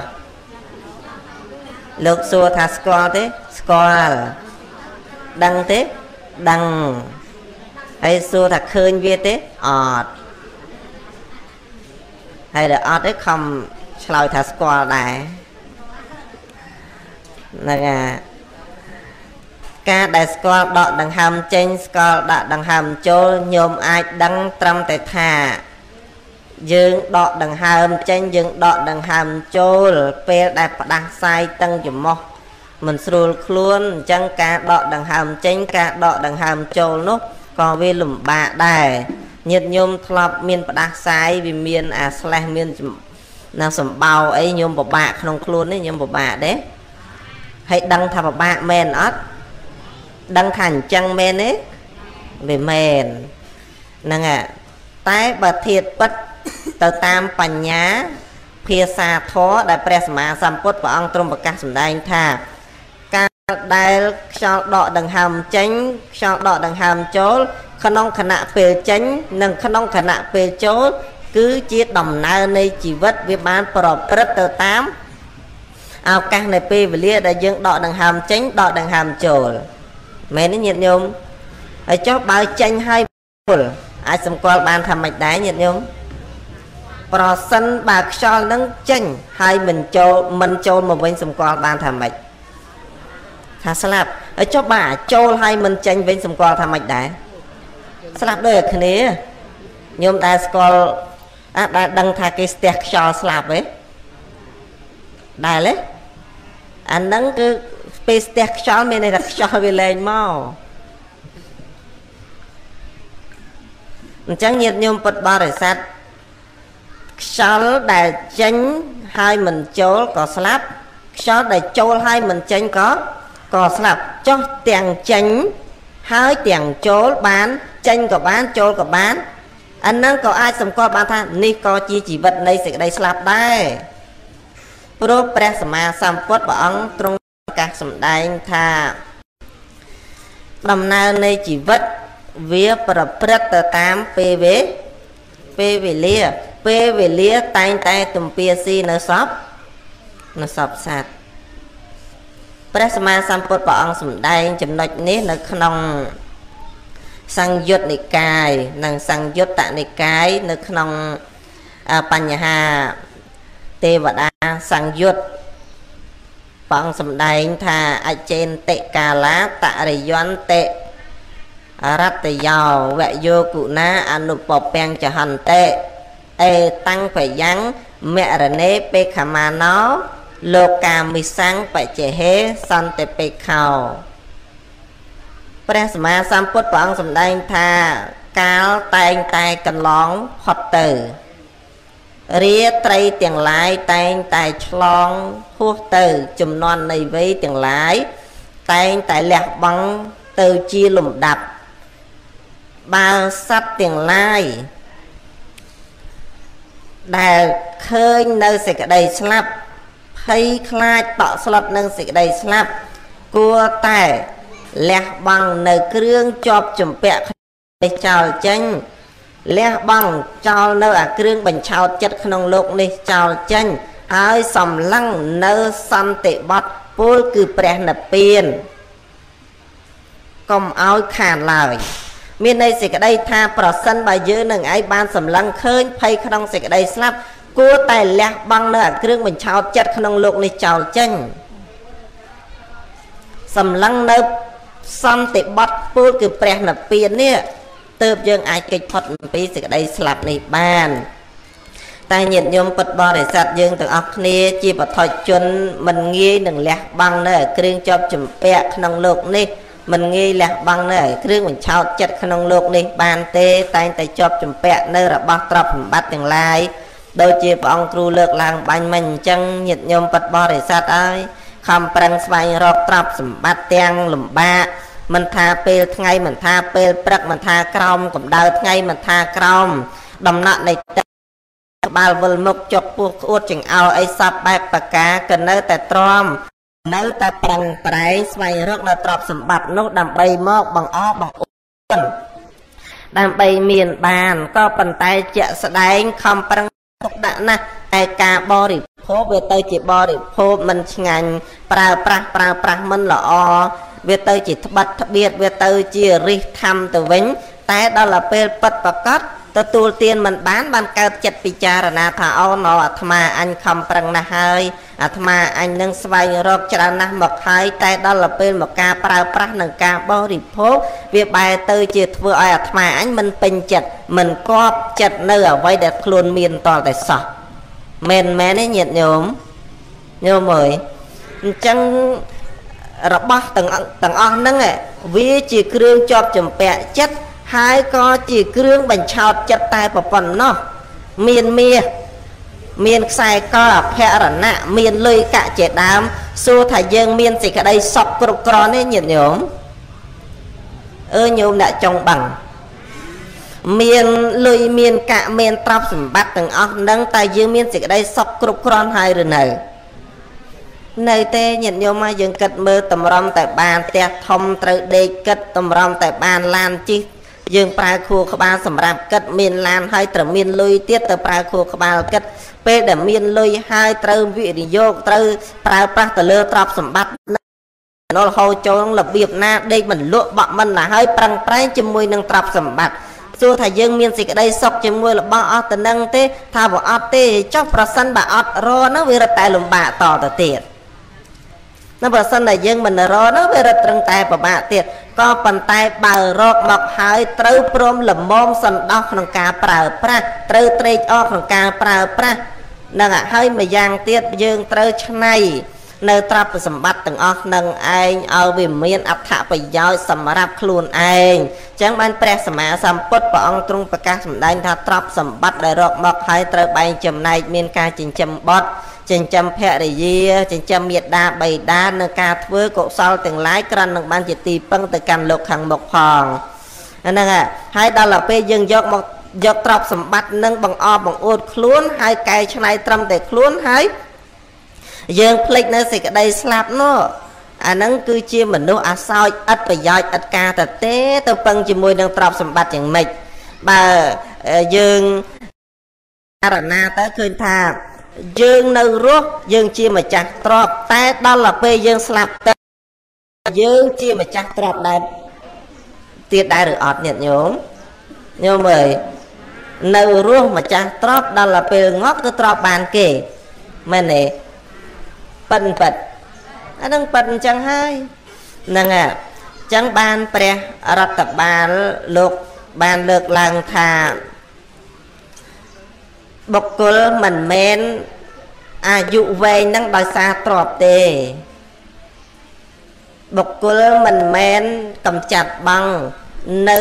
លោកសួរថាស្គាល់ទេស្គាល់ដឹងទេដឹងហើយសួរថាឃើញវាទេអត់ ហើយដល់អត់ទេខំឆ្លើយថាស្គាល់ដែរហ្នឹងអាការដែលស្គាល់ដកដង្ហើមចេញស្គាល់ដាក់ដង្ហើមចូលញោមអាចដឹងត្រឹមតែថា យើងដកដង្ហើមចេញយើងដកដង្ហើមចូលពេលដែលផ្ដាសាយតឹងច្រមុះមិនស្រួលខ្លួនអញ្ចឹងការដកដង្ហើមចេញការដកដង្ហើមចូលនោះក៏វាលំបាកដែរ ញាតិញោមធ្លាប់មានផ្ដាសាយវាមានអាស្លេះមាននៅសម្បោអីញោមពិបាកក្នុងខ្លួននេះញោមពិបាកទេហើយដឹងថាពិបាកមែនអត់ដឹងថាអញ្ចឹងមែនទេវាមែនហ្នឹងតែបើធៀបពិតទៅតាមបញ្ញាភាសាធម៌ដែលព្រះសម្មាសម្ពុទ្ធព្រះអង្គទ្រង់ប្រកាសសម្ដែងថាការដែលខ្យល់ដកដង្ហើមចេញខ្យល់ដកដង្ហើមចូល ក្នុងខណៈពេលចេញ និងក្នុងខណៈពេលចូល គឺជាដំណើរនៃជីវិតវាបានប្រព្រឹត្តទៅតាមឱកាសនៃពេលវេលាដែលយើងដកដង្ហើមចេញដកដង្ហើមចូលមែនទេញាតិញោមហើយចុះបើចេញហើយពលអាចសម្គាល់បានថាម៉េចដែរញាតិញោមប្រសិនបើខ្យល់នឹងចេញហើយមិនចូលមិនចូលមកវិញសម្គាល់បានថាម៉េចថាស្លាប់ហើយចុះបើចូលហើយមិនចេញវិញសម្គាល់ថាម៉េចដែរ ស្លាប់ដូចគ្នាញោមតែស្គាល់អាដែលដឹងថាគេស្ទះខ្យល់ស្លាប់ទេដែលទេអាហ្នឹងគឺពេលស្ទះខ្យល់មានន័យថាខ្យល់វាលែងមកអញ្ចឹងញាតិញោមពុទ្ធបរិស័ទខ្យល់ដែលចេញហើយមិនចូលក៏ស្លាប់ខ្យល់ដែលចូលហើយមិនចេញក៏ក៏ស្លាប់ចុះទាំងចេញ ហើយទាំងចូលបានចេញក៏បានចូលក៏បានអាហ្នឹងក៏អាចសម្គាល់បានថានេះក៏ជាជីវិតនៃសេចក្តីស្លាប់ដែរព្រោះព្រះសម្មាសម្ពុទ្ធព្រះអង្គទ្រង់ប្រកាសសម្ដែងថាដំណើរនៃជីវិតវាប្រព្រឹត្តទៅតាមពេលវេពេលវេលាពេលវេលាតែងតែទំពាស៊ីនៅសពនៅសពសត្វ ព្រះសម្មាសម្ពុទ្ធព្រះអង្គសម្ដែងចំណុចនេះនៅក្នុងសង្យុត្តនិកាយនិងសង្យុត្តនិកាយនៅក្នុងបញ្ហាទេវតាសង្យុត្តព្រះអង្គសម្ដែងថាអចេនតិកាលាតរិយន្តិរតយោវយោគុណាអនុពពាំងចហន្តិអេតាំងបយ៉ាងមរណេបេខមាណោ លោកាមិសੰងបច្ចេហេសន្តិបេខោព្រះសម្មាសម្ពុទ្ធព្រះអង្គសម្ដែងថាកាលតែងតែកន្លងផុតទៅរាត្រីទាំងឡាយតែងតែឆ្លងហួសទៅចំនួននៃវ័យទាំងឡាយតែងតែលះបង់ទៅជាលំដាប់បើសត្វទាំងឡាយដែលឃើញនៅសេចក្តីស្លាប់ ភ័យខ្លាចតក់ស្លុតនឹងសេចក្តីស្លាប់គួរតែលះបង់នៅគ្រឿងជាប់ជំពាក់នេះចោលចេញលះបង់ចោលនៅអាគ្រឿងបញ្ឆោតចិត្តក្នុងលោកនេះចោលចេញហើយសំឡឹងនៅសន្តិបត្តិពលគឺព្រះនិព្វានកុំឲ្យខានឡើយមានន័យសេចក្តីថាប្រសិនបើយើងនឹងឯងបានសម្លឹងឃើញភ័យក្នុងសេចក្តីស្លាប់ គួរតែលះបង់នៅអាគ្រឿងបញ្ឆោតចិត្តក្នុងលោកនេះចោលចេញសម្លឹងនៅសន្តិបត្តិពលគឺព្រះនិព្វាននេះទើបយើងអាចគេចផុតអំពីសេចក្តីស្លាប់នេះបាន តែញាតិញោមពុទ្ធបរិស័ទយើងទាំងអស់គ្នាជាបឋិជនមិនងាយនឹងលះបង់នៅគ្រឿងជាប់ចម្ពាក់ក្នុងលោកនេះមិនងាយលះបង់នៅគ្រឿងបញ្ឆោតចិត្តក្នុងលោកនេះបានទេតែងតែជាប់ចម្ពាក់នៅរបស់ទ្រព្យសម្បត្តិទាំងឡាយ ដូចជាព្រះអង្គគ្រូលើកឡើងបាញ់មិញអញ្ចឹងញាតិញោមពុទ្ធបរិស័ទអើយខំប្រឹងស្វែងរកទ្រព្យសម្បត្តិទាំងលំបាកមិនថាពេលថ្ងៃមិនថាពេលព្រឹកមិនថាក្រោមកម្ដៅថ្ងៃមិនថាក្រោមដំណក់នៃទឹកក្បាលវិលមុខចុកពោះក្អួតចង្អោរអីសពបែបបកាក៏នៅតែទ្រាំនៅតែប្រឹងប្រែងស្វែងរកនៅទ្រព្យសម្បត្តិនោះដើម្បីមកបង្អបង្អួនដើម្បីមានបានក៏ប៉ុន្តែជាក់ស្ដែងខំប្រឹង ទុកដាក់ណាស់តែការបរិភោគវាទៅជាបរិភោគមិនឆ្ងាញ់ប្រើប្រាស់ប្រើប្រាស់មិនល្អវាទៅជាត្បិតត្បៀតវាទៅជារិះខំទៅវិញ តែដល់ទៅពេលពិតប្រកបទទួលទានមិនបានបានកើតចិត្តពិចារណាថាអូនអាត្មាអញខំប្រឹងណាស់ហើយអាត្មាអញនឹងស្វែងរកច្រើនណាស់មកហើយតែដល់ទៅពេលមកការប្រើប្រាស់នឹងការបរិភោគវាបែរទៅជាធ្វើឲ្យអាត្មាអញមិនពេញចិត្តមិនគប់ចិត្តនៅអ្វីដែលខ្លួនមានតតែសោះមែនមែនទេញាតិញោមញោមអើយអញ្ចឹងរបស់ទាំងទាំងអស់ហ្នឹងវាជាគ្រឿងជាប់ចម្ពាក់ចិត្ត ហើយក៏ជាគ្រឿងបញ្ឆោតចិត្តតែប៉ុណ្ណោះមានមាសមានខ្សែកអភរណៈមានលុយកាក់ជាដើមសួរថាយើងមានសេចក្តីសុខគ្រប់គ្រាន់ទេញាតិញោមអឺញោមអ្នកចង់បាំងមានលុយមានកាក់មានទ្រព្យសម្បត្តិទាំងអស់ហ្នឹងតែយើងមានសេចក្តីសុខគ្រប់គ្រាន់ហើយឬនៅនៅទេញាតិញោមមកយើងគិតមើលតម្រំតែបានផ្ទះធំត្រូវដេកគិតតម្រំតែបានឡានជិះ យើងប្រើខួរក្បាលសម្រាប់គិតមានឡានហើយត្រូវមានលុយទៀតទៅប្រើខួរក្បាលគិតពេលដែលមានលុយហើយត្រូវវិនិយោគត្រូវប្រើប្រាស់ទៅលើទ្រព្យសម្បត្តិណុលហូរចូលរបៀបណាដេកមិនលក់បាក់មិនណាហើយប្រឹងប្រែងជាមួយនឹងទ្រព្យសម្បត្តិសួរថាយើងមានសេចក្តីសុខជាមួយរបស់អស់ទៅនឹងទេ ថាបើអត់ទេចុះប្រសិនបើអត់រហ្នឹងវារត់តែលំបាកតទៅទៀត នៅប្រសិនតែយើងមិនរនោះវារត់ត្រឹងតែពិបាកទៀតក៏ប៉ុន្តែបើរកមកហើយត្រូវព្រមលមមសន្តោសក្នុងការប្រើប្រាស់ត្រូវត្រេកអរក្នុងការប្រើប្រាស់នឹងហើយម្យ៉ាងទៀតយើងត្រូវឆ្នៃនៅទ្រព្យសម្បត្តិទាំងអស់នឹងឯងឲ្យវាមានអត្ថប្រយោជន៍សម្រាប់ខ្លួនឯងអញ្ចឹងបានព្រះសម្មាសម្ពុទ្ធព្រះអង្គទ្រង់ប្រកាសសម្ដែងថាទ្រព្យសម្បត្តិដែលរកមកហើយត្រូវបែងចំណែកមានការចិញ្ចឹមបុត្រ ចិញ្ចឹមភរិយាចិញ្ចឹមមេដាបៃតានឹងការធ្វើកុសលទាំងឡាយក្រាន់នឹងបានជាទីពឹងទៅកាន់លោកខាងមុខផងហ្នឹងហើយដល់ទៅពេលយើងយកមកយកទ្រព្យសម្បត្តិនឹងបង្អប់បង្អួតខ្លួនហើយកែច្នៃត្រឹមតែខ្លួនហើយយើងភ្លេចនៅសេចក្តីស្លាប់នោះអាហ្នឹងគឺជាមនុស្សអាសោចឥតប្រយោជន៍ឥតការទៅទេទៅពឹងជាមួយនឹងទ្រព្យសម្បត្តិយ៉ាងម៉េចបើយើងករណាទៅឃើញថា យើងនៅរស់យើងជាម្ចាស់ទ្រព្យតែដល់ទៅពេលយើងស្លាប់ទៅយើងជាម្ចាស់ទ្រព្យដែរទៀតដែរឬអត់ញាតិញោមញោមអើយនៅរស់ម្ចាស់ទ្រព្យដល់ទៅពេលងប់គឺទ្រព្យបានគេមែនទេប៉ិនប៉ិតអានឹងប៉ិនអញ្ចឹងហើយហ្នឹងហើយអញ្ចឹងបានព្រះរដ្ឋបាលលោកបានលើកឡើងថា បុគ្គលមិនមែនអាយុវែងនឹងដោយសារទ្រព្យទេបុគ្គលមិនមែនកំចាត់បង់នៅ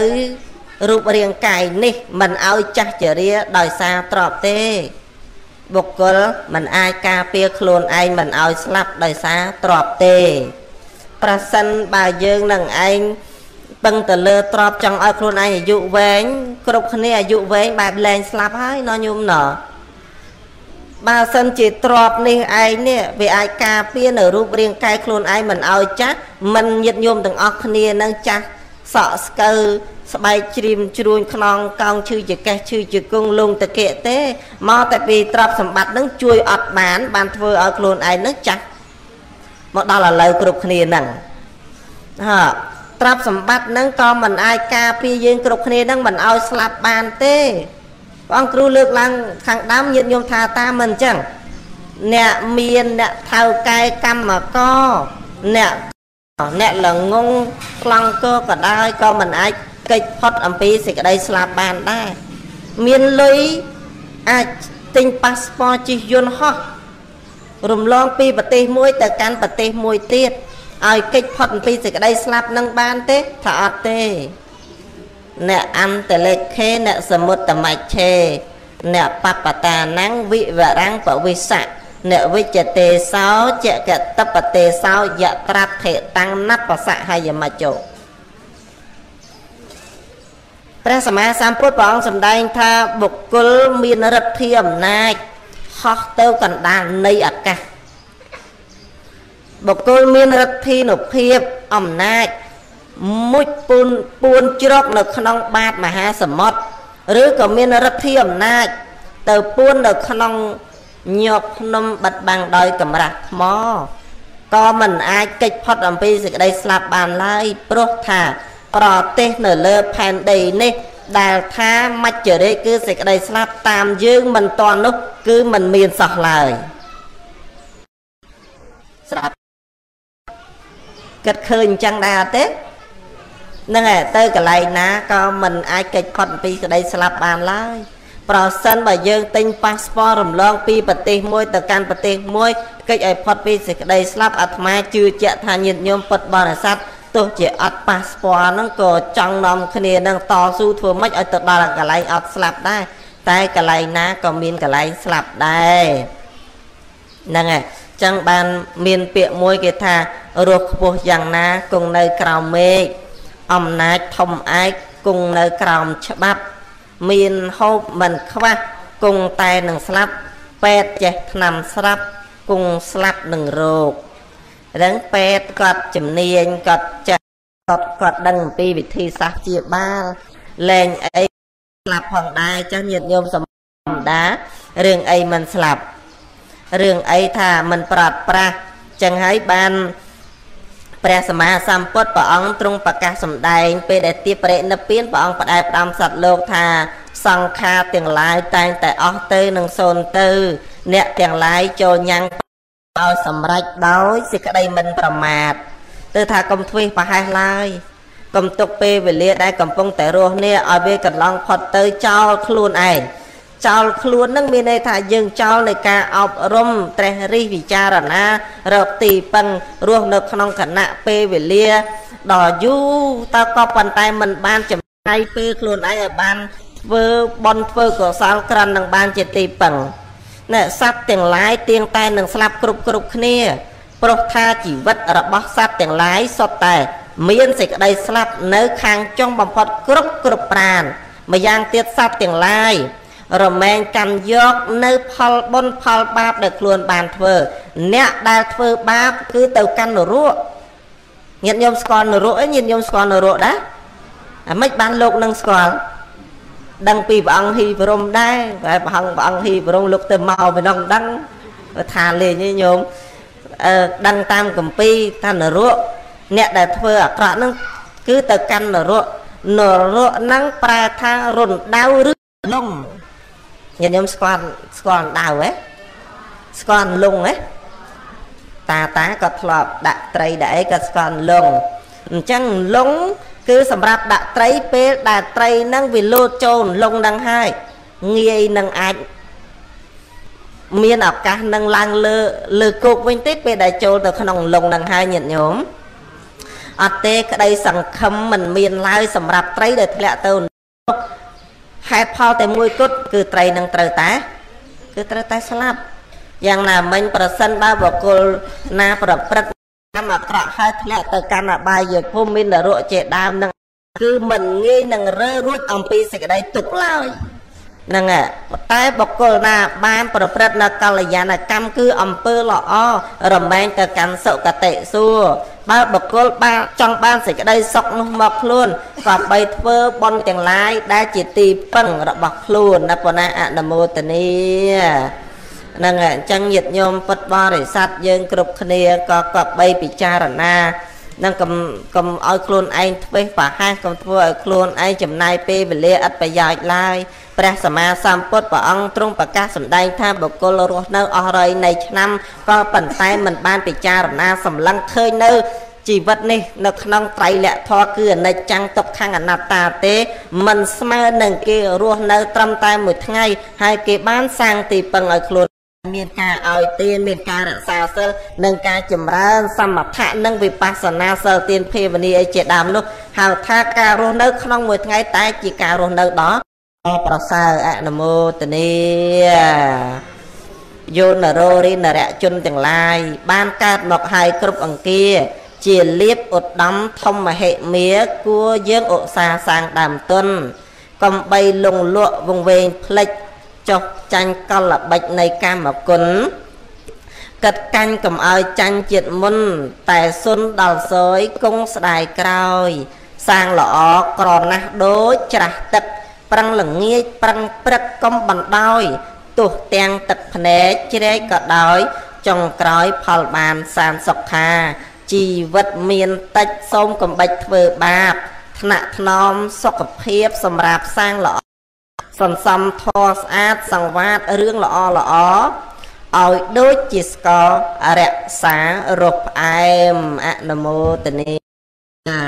រូបរាងកាយនេះមិនឲ្យចាស់ជរាដោយសារទ្រព្យទេ បុគ្គលមិនអាចការពារខ្លួនឯងមិនឲ្យស្លាប់ដោយសារទ្រព្យទេ ប្រសិនបើយើងនឹងឯង ពឹងទៅលើទ្រព្យចង់ឲ្យខ្លួនឯងអាយុវែងគ្រប់គ្នាអាយុវែងបែបលែងស្លាប់ហើយណោះញោមណោះបើសិនជាទ្របនេះឯងនេះវាអាចការពារនៅរូបរាងកាយខ្លួនឯងមិនឲ្យចាស់មិនញាតញោមទាំងអស់គ្នានឹងចាស់សក់ស្កើស្បែកជ្រៀមជ្រួញខ្នងកោងឈឺជាកេះឈឺជាគង់លងតកេទេមកតែពីទ្រព្យសម្បត្តិនឹងជួយអត់បាន បានធ្វើឲ្យខ្លួនឯងនឹងចាស់មកដល់ឥឡូវគ្រប់គ្នាហ្នឹងហា ទ្រព្យសម្បត្តិនឹងក៏មិនអាចការពារយើងគ្រប់គ្នានឹងមិនឲ្យស្លាប់បានទេព្រះអង្គគ្រូលើកឡើងខាងដើមញាតិញោមថាតាមមិនអញ្ចឹងអ្នកមានអ្នកថៅកែកម្មកអ្នកអ្នកល្ងងក្លងកក៏ដោយក៏មិនអាចកិច្ចផុតអំពីសេចក្តីស្លាប់បានដែរមានលុយអាចទិញប៉ាសពតជិះយន្តហោះរំលងពីប្រទេសមួយទៅកាន់ប្រទេសមួយទៀត ឲ្យកិច្ចផុតអំពីសេចក្តីស្លាប់នឹងបានទេថាអត់ទេអ្នកអន្តលេខេអ្នកសមុត្តមច្ឆេអ្នកបបតាណੰវិវរੰបវិសៈអ្នកវិជ្ជទេសោចកតបទេសោយត្រាថេតាំងណបសហយមច្ចោព្រះសម្មាសម្ពុទ្ធព្រះអង្គសម្ដែងថាបុគ្គលមានឫទ្ធិអំណាចហោះទៅកណ្ដាលនៃអាកាស បុគ្គលមានឫទ្ធិនុភាពអំណាចមុជពូនពួនជ្រកនៅក្នុងបាតមហាសមុទ្រឬក៏មានឫទ្ធិអំណាច ទៅពួននៅក្នុងញប់ភ្នំបិទបាំងដោយកម្រាស់ថ្មក៏មិនអាចកិច្ចផុតអំពីសេចក្តីស្លាប់បានឡើយព្រោះថា ប្រទេសនៅលើផែនដីនេះដែលថាមច្ចរិកគឺសេចក្តីស្លាប់តាមយើងមិនតន់នោះ គឺមិនមានសោះឡើយស្រាប់ គិតឃើញអញ្ចឹងដែរអត់ទេហ្នឹងហើយទៅកន្លែងណាក៏មិនអាចកិច្ចផុតពីក្តីស្លាប់បានឡើយប្រសិនបើយើងទិញប៉ាសពតរំលងពីប្រទេសមួយទៅកាន់ប្រទេសមួយកិច្ចឲ្យផុតពីសេចក្តីស្លាប់អាត្មាជឿជាក់ថាញាតិញោមពុទ្ធបរិស័ទទោះជាអត់ប៉ាសពតហ្នឹងក៏ចង់នាំគ្នានឹងតស៊ូធ្វើម៉េចឲ្យទៅដល់កន្លែងអត់ស្លាប់ដែរតែកន្លែងណាក៏មានកន្លែងស្លាប់ដែរហ្នឹងហើយ ចឹងបានមានពាក្យមួយគេថារស់ខ្ពស់យ៉ាងណាគង់នៅក្រោមមេឃអំណាចធំឯកគង់នៅក្រោមច្បាប់ មានហូបមិនខ្វះគង់តែនឹងស្លាប់ពេទ្យចេះថ្នាំស្រាប់គង់ស្លាប់នឹងរោគហ្នឹងពេទ្យគាត់ជំនាញគាត់ចេះគាត់គាត់ដឹងអំពីវិធីសាស្ត្រជាបាលលែងអីស្លាប់ផងដែរចាស់ញាតិញោមសម្ដារឿងអីមិនស្លាប់ រឿងអីថាមិនប្រត់ប្រាស់ចឹងហើយបានព្រះសម្មាសម្ពុទ្ធព្រះអង្គទ្រង់ប្រកាសសម្ដែង ពេលដែលទីបរិនិព្វានព្រះអង្គផ្ដែផ្ដាំសត្វលោកថាសង្ខារទាំងឡាយតែងតែអស់ទៅនឹងសូន្យទៅ អ្នកទាំងឡាយចូលញ៉ាំងឲ្យសម្រេចដោយសេចក្តីមិនប្រមាទទៅថាកុំធ្វេសប្រហែសឡើយកុំទុកពេលវេលាដែលកំពុងតែរស់នេះឲ្យវាកន្លងផុតទៅចោលខ្លួនឯង ចោលខ្លួននឹងមានន័យថាយើងចោលនៃការអប់រំត្រេះរិះវិចារណារកទីពឹងរស់នៅក្នុងគណៈពេលវេលាដ៏យូរតើក៏ប៉ុន្តែมันបានចំណាយពេលខ្លួនឯងឲ្យបានធ្វើបន់ធ្វើកុសលក្រាន់នឹងបានជាទីពឹងណែសត្វទាំងឡាយទៀងតែនឹងស្លាប់គ្រប់គ្រប់គ្នាព្រោះថាជីវិតរបស់សត្វទាំងឡាយសុទ្ធតែមានសេចក្តីស្លាប់នៅខាងចុងបំផុតគ្រប់គ្រប់ប្រានម្យ៉ាងទៀតសត្វទាំងឡាយ រមែងកាន់យកនៅផលបុណ្យផលបាបដែលខ្លួនបានធ្វើ អ្នកដែលធ្វើបាបគឺទៅកាន់នរកញាតិញោមស្គាល់នរកអីញាតិញោមស្គាល់នរកដែរអាម៉េចបានលោកនឹងស្គាល់ដឹងពីព្រះអង្គហ៊ីព្រមដែរតែព្រះអង្គព្រះអង្គហ៊ីព្រមលោកទៅមកពីនោះដឹងថាលេងញោមអឺដឹងតាមកម្ពីថានរកអ្នកដែលធ្វើអាក្រក់ហ្នឹងគឺទៅកាន់នរកនរកហ្នឹងប្រែថារុនដៅឬលង ញាតិញោមស្គាល់ស្គាល់ដៅហ៎ស្គាល់លងហ៎តាតាក៏ធ្លាប់ដាក់ត្រីដាក់អីក៏ស្គាល់លងអញ្ចឹងលងគឺសម្រាប់ដាក់ត្រីពេលដែលត្រីហ្នឹងវាលោតចូលលងហ្នឹងហើយងាយនឹងអាចមានឱកាសនឹងឡើងលើលើគោកវិញទេពេលដែលចូលទៅក្នុងលងហ្នឹងហើយញាតិញោមអត់ទេក្តីសង្ឃឹមមិនមានឡើយសម្រាប់ត្រីដែលធ្លាក់ទៅ ហេតុផលតែមួយគត់គឺត្រីនឹងត្រូវតែគឺត្រូវតែស្លាប់យ៉ាងណាមិញប្រសិនបើបុគ្គលណាប្រព្រឹត្តកម្មអាក្រក់ហើយធ្លាក់ទៅកាន់អបាយភូមិមាននរកជាដើមនឹងគឺមិនងាយនឹងរើរួចអំពីសេចក្តីទុក្ខឡើយ ហ្នឹងហើយតែបុគ្គលណាបានប្រព្រឹត្តនៅកល្យាណកម្មគឺអំពើល្អរមែងទៅកាន់សុគតិសួគ៌បើបុគ្គលបានចង់បានសេចក្តីសុខនោះមកខ្លួនក៏បីធ្វើបន់ទាំងឡាយដែលជាទីពឹងរបស់ខ្លួនណាប៉ុណ្ណាអនុមោទនីហ្នឹងហើយអញ្ចឹងញាតិញោមពុទ្ធបរិស័ទយើងគ្រប់គ្នាក៏កបីពិចារណា នឹងកុំកុំឲ្យខ្លួនឯងធ្វេសប្រហែសកុំធ្វើឲ្យខ្លួនឯងចំណាយពេលវេលាឥតប្រយោជន៍ឡើយព្រះសម្មាសម្ពុទ្ធព្រះអង្គទ្រង់ប្រកាសសម្ដែងថាបុគ្គលរស់នៅអស់រយនៃឆ្នាំក៏ប៉ុន្តែមិនបានពិចារណាសម្លឹងឃើញនៅជីវិតនេះនៅក្នុងត្រៃលក្ខធម៌គឺអនិច្ចំទុក្ខំអនត្តាទេមិនស្មើនឹងគេរស់នៅត្រឹមតែមួយថ្ងៃហើយគេបានសាងទីពឹងឲ្យខ្លួន មានការឲ្យទានមានការរក្សាសិលនិងការចម្រើនសមថៈនិងវិបស្សនាសិលទានភាវនាអីជាដើមនោះហៅថាការរស់នៅ ក្នុងមួយថ្ងៃតែជាការរស់នៅដ៏ប្រសើរអនុមោទនីយោនរោរិនរៈជនទាំងឡាយបានកើតមកហើយគ្រប់អង្គាជាលៀបឧត្តមធម្មហិមាគួរយើងឧស្សាហ៍សាងដើមទុនកំបីលងលក់វងវែងផ្លិច ចុះចាញ់កលបិចនៃកាមគុណកិតកាញ់កំឲ្យចាញ់ជាតិមុន តែសុនដល់សយគង់ស្ដាយក្រោយ សាងល្អក្រណាស់ដូចច្រាស់ទឹកប្រឹងល្ងាចប្រឹងព្រឹកកុំបណ្ដោយទោះទាំងទឹកភ្នែកជ្រែកក៏ដោយចុងក្រោយផលបានសានសុខាជីវិតមានតិចសូមកំបិចធ្វើបាបថ្នាក់ថ្នមសុខភាពសម្រាប់សាងល្អ សន្សំធរស្អាតសង្វាតរឿងល្អល្អឲ្យដូចជាស្កររក្សារស់ផ្អែមអនុមោទនីចា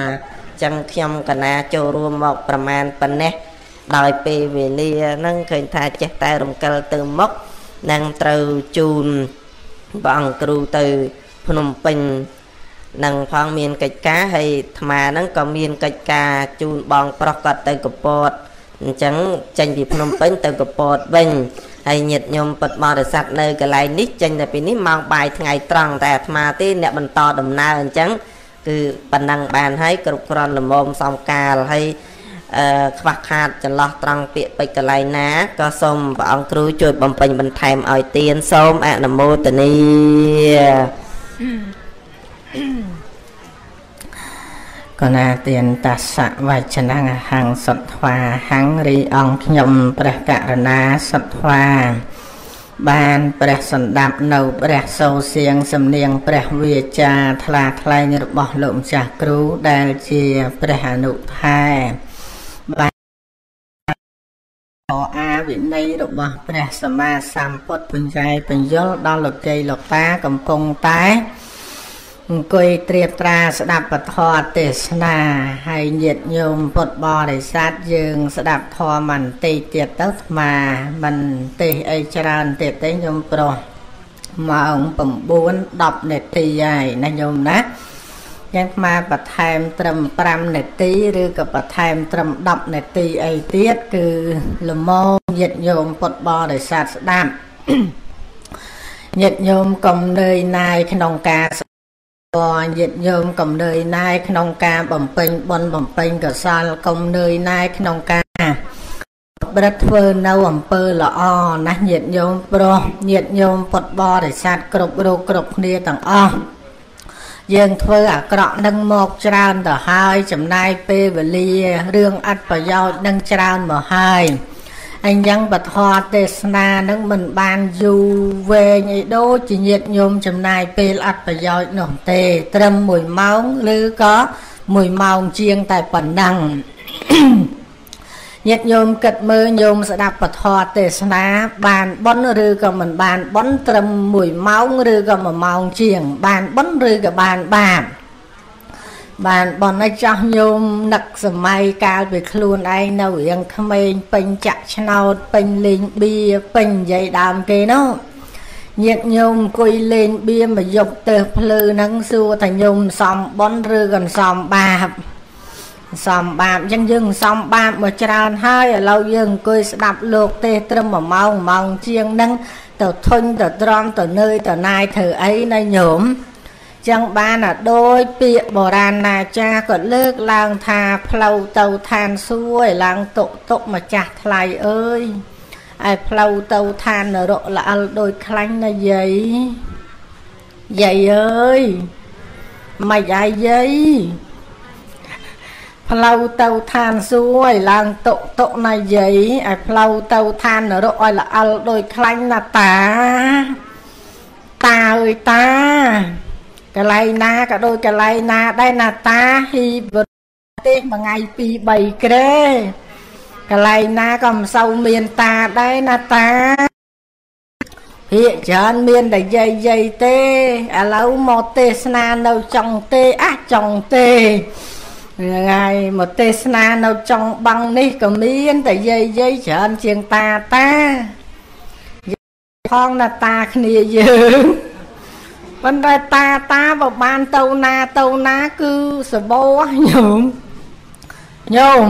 ចឹងខ្ញុំកណាចូលរួមមកប្រមាណប៉ុណ្ណេះដោយពេលវេលាហ្នឹងឃើញថាចេះតែរំកិលទៅមុខនឹងត្រូវជូនព្រះអង្គគ្រូទៅភ្នំពេញនឹងផងមានកិច្ចការហើយអាត្មាហ្នឹងក៏មានកិច្ចការជូនបងប្រុសគាត់ទៅកពត អញ្ចឹងចេញពីភ្នំពេញទៅកពតវិញហើយញាតិញោមពុតបរិស័ទនៅកន្លែងនេះចេញតែពីនេះម៉ោងបាយថ្ងៃត្រង់តែអាត្មាទេអ្នកបន្តដំណើរអញ្ចឹងគឺប៉ុណ្ណឹងបានហើយគ្រប់គ្រាន់ល្មមសំកាលហើយអឺខ្វះខាតចន្លោះត្រង់ពាក្យពេចកន្លែងណាក៏សូមព្រះអង្គគ្រូជួយបំពេញបន្ថែមឲ្យទៀនសូមអនុមោទនា កណាទានតសៈវចនងហង្សត្វាហង្រីអង្គខ្ញុំព្រះករណាសត្វាបានព្រះសម្ដាប់នៅព្រះសូរសៀងសំនៀងព្រះវាចាថ្លាថ្លែងរបស់លោកម្ចាស់គ្រូដែលជាព្រះអនុថែបានអាវិន័យរបស់ព្រះសម្មាសម្ពុទ្ធបញ្ញែបញ្យលដល់លោកជ័យលោកតាកំពុងតែ អង្គុយត្រៀបត្រាស្ដាប់ពធទេសនាហើយញាតញោមពុទ្ធបរិស័ទយើង ស្ដាប់ធម៌មិនតិចទៀតទៅអាត្មាមិនទេសអីច្រើនទៀតទេញោមប្រុសម៉ោង9 10នាទីហើយណាញោមណាយ៉ាងអាត្មាបន្ថែមត្រឹម5នាទីឬក៏បន្ថែមត្រឹម10នាទីអីទៀតគឺលមញាតញោមពុទ្ធបរិស័ទស្ដាប់ញាតញោមកុំនឿយណាយក្នុងការ ញាតិញោមកំនើយណាយក្នុងការបំពេញបុណ្យបំពេញកុសលកំនើយណាយក្នុងការប្រព្រឹត្តធ្វើនៅអំពើល្អណាស់ញាតិញោមប្រុសញាតិញោមពុទ្ធបរិស័ទគ្រប់រូបគ្រប់គ្នាទាំងអស់យើងធ្វើអាក្រក់នឹងមកច្រើនទៅហើយចំណាយពេលវេលារឿងអត្ថប្រយោជន៍នឹងច្រើនមកហើយ អញ្ចឹងបធរទេសនានឹងមិនបានយូរវែងអីដូចជាញាតញោមចំណាយពេលអត់ប្រយោជន៍នោះទេ ត្រឹម1ម៉ោងឬក៏1ម៉ោងជាងតែប៉ុណ្ណឹងញាតិញោមគិតមើលញោមស្ដាប់ពធទេសនាបានប៉ុនឬក៏មិនបានប៉ុនត្រឹម1ម៉ោងឬក៏1ម៉ោងជាង បានប៉ុនឬក៏បានបាប បានបនឲ្យចាស់ញោមនឹកសម័យកាលពីខ្លួនឯងនៅរៀងក្មេងពេញចាក់ឆ្នោតពេញលេងបៀពេញនិយាយដើមគេនោះញាតញោមអង្គុយលេងបៀមកយកទៅភ្លឺហ្នឹងសួរថាញោមសំបនឬក៏សំបាបសំបាបអញ្ចឹងយើងសំបាបមកច្រើនហើយឥឡូវយើងអង្គុយស្ដាប់លោកទេត្រឹម1ម៉ោង1ម៉ោងជាងហ្នឹងទៅធុញទៅទ្រាំទៅនឿយទៅណាយធ្វើអីណាញោម ចឹងបានអាដោយពាក្យបុរាណណាចាក៏លើកឡើងថាផ្លូវទៅឋានសួគ៌ឲ្យឡើងតុតុម្ចាស់ថ្លៃអើយឯផ្លូវទៅឋាននរកល្អិលដូចខ្លាញ់ណាយាយយាយអើយមិនអាយយាយផ្លូវទៅឋានសួគ៌ឲ្យឡើងតុតុណាយាយឯផ្លូវទៅឋាននរកឲ្យល្អិលដូចខ្លាញ់ណាតាតាអើយតា កន្លែងណាក៏ដូចកន្លែងណាដែរណាតាហ៊ីប្រទេសមួយថ្ងៃ2 3ក្រែកន្លែងណាក៏មិនសូវមានតាដែរណាតាភាកច្រើនមានតែយាយយាយទេឥឡូវមកទេសនានៅចុងទេអះចុងទេហ្នឹងហើយមកទេសនានៅចុងបឹងនេះក៏មានតែយាយយាយច្រើនជាងតាតាផងណាតាគ្នាយើង ប៉ុន្តែតាតាបើបានទៅណាទៅណាគឺសបោញោមញោម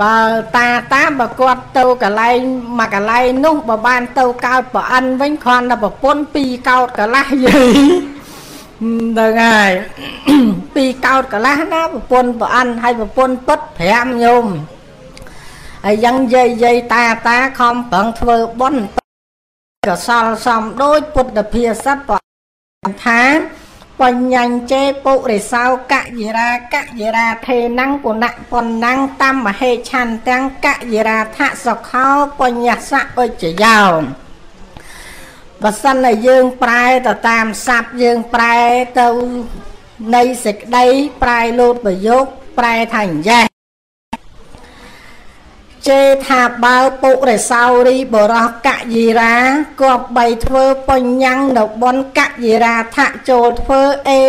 បើតាតាបើគាត់ទៅកន្លែងមកកន្លែងនោះបើបានទៅកោតប្រអិនវិញគ្រាន់តែប្រពន្ធពីរកោតកន្លះយីដល់ហើយពីរកោតកន្លះណាប្រពន្ធប្រអិនហើយប្រពន្ធពុត5ញោមហើយយ៉ាងយាយយាយតាតាខំប្រឹងធ្វើបុណ្យកសលសំដូចពុទ្ធភាសិត ថាបញ្ញញ្ចេពុរិសោកយិរាកយិរាថេណੰគុណបណ្ណੰតាមមហេឆន្ទាំងកយិរាថសុខោបញ្ញសៈអុច្ចយោបើសិនតែយើងប្រែទៅតាមស័ព្ទយើងប្រែទៅនៃសេចក្តីប្រែលោតប្រយោគប្រែថាអញ្ចេះ ជេថាបើពុរិសោរីបរោះកយិរាគប្បីធ្វើបញ្ញាំងនៅបនកយិរាថៈចូលធ្វើអេ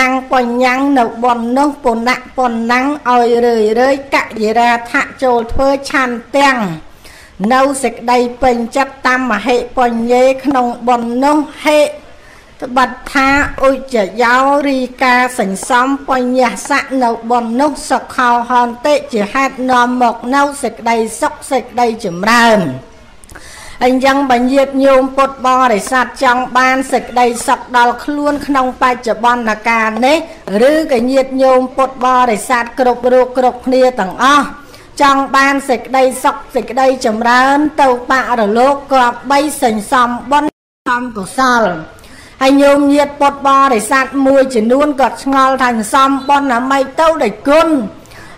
ណាំងបញ្ញាំងនៅបននោះពុណៈប៉ុណ្ណាំងឲ្យរឿយរឿយកយិរាថៈចូលធ្វើឆាន់ទាំងនៅសេចក្តីពេញចិត្តតាមមហិបញ្ញេក្នុងបននោះហេ ត្បិតថាឧច្ចយោរីការសញ្សំបញ្ញស័កនៅបននោះសុខោហន្តិជាហេតុនាំមកនៅសេចក្តីសុខសេចក្តីចម្រើនអញ្ចឹងបញ្ញត្តិញោមពុទ្ធបរិស័ទចង់បានសេចក្តីសុខដល់ខ្លួនក្នុងបច្ចុប្បន្នកាលនេះឬក៏ញាតិញោមពុទ្ធបរិស័ទគ្រប់រូបគ្រប់គ្នាទាំងអស់ចង់បានសេចក្តីសុខសេចក្តីចម្រើនទៅបរលោកក៏បីសញ្សំបុណ្យសំកុសល ហើយញោមញាតពុតបរិស័ទមួយចំនួនគាត់ឆ្ងល់ថាសំបុណ្យអាម៉េចទៅដោយគុណ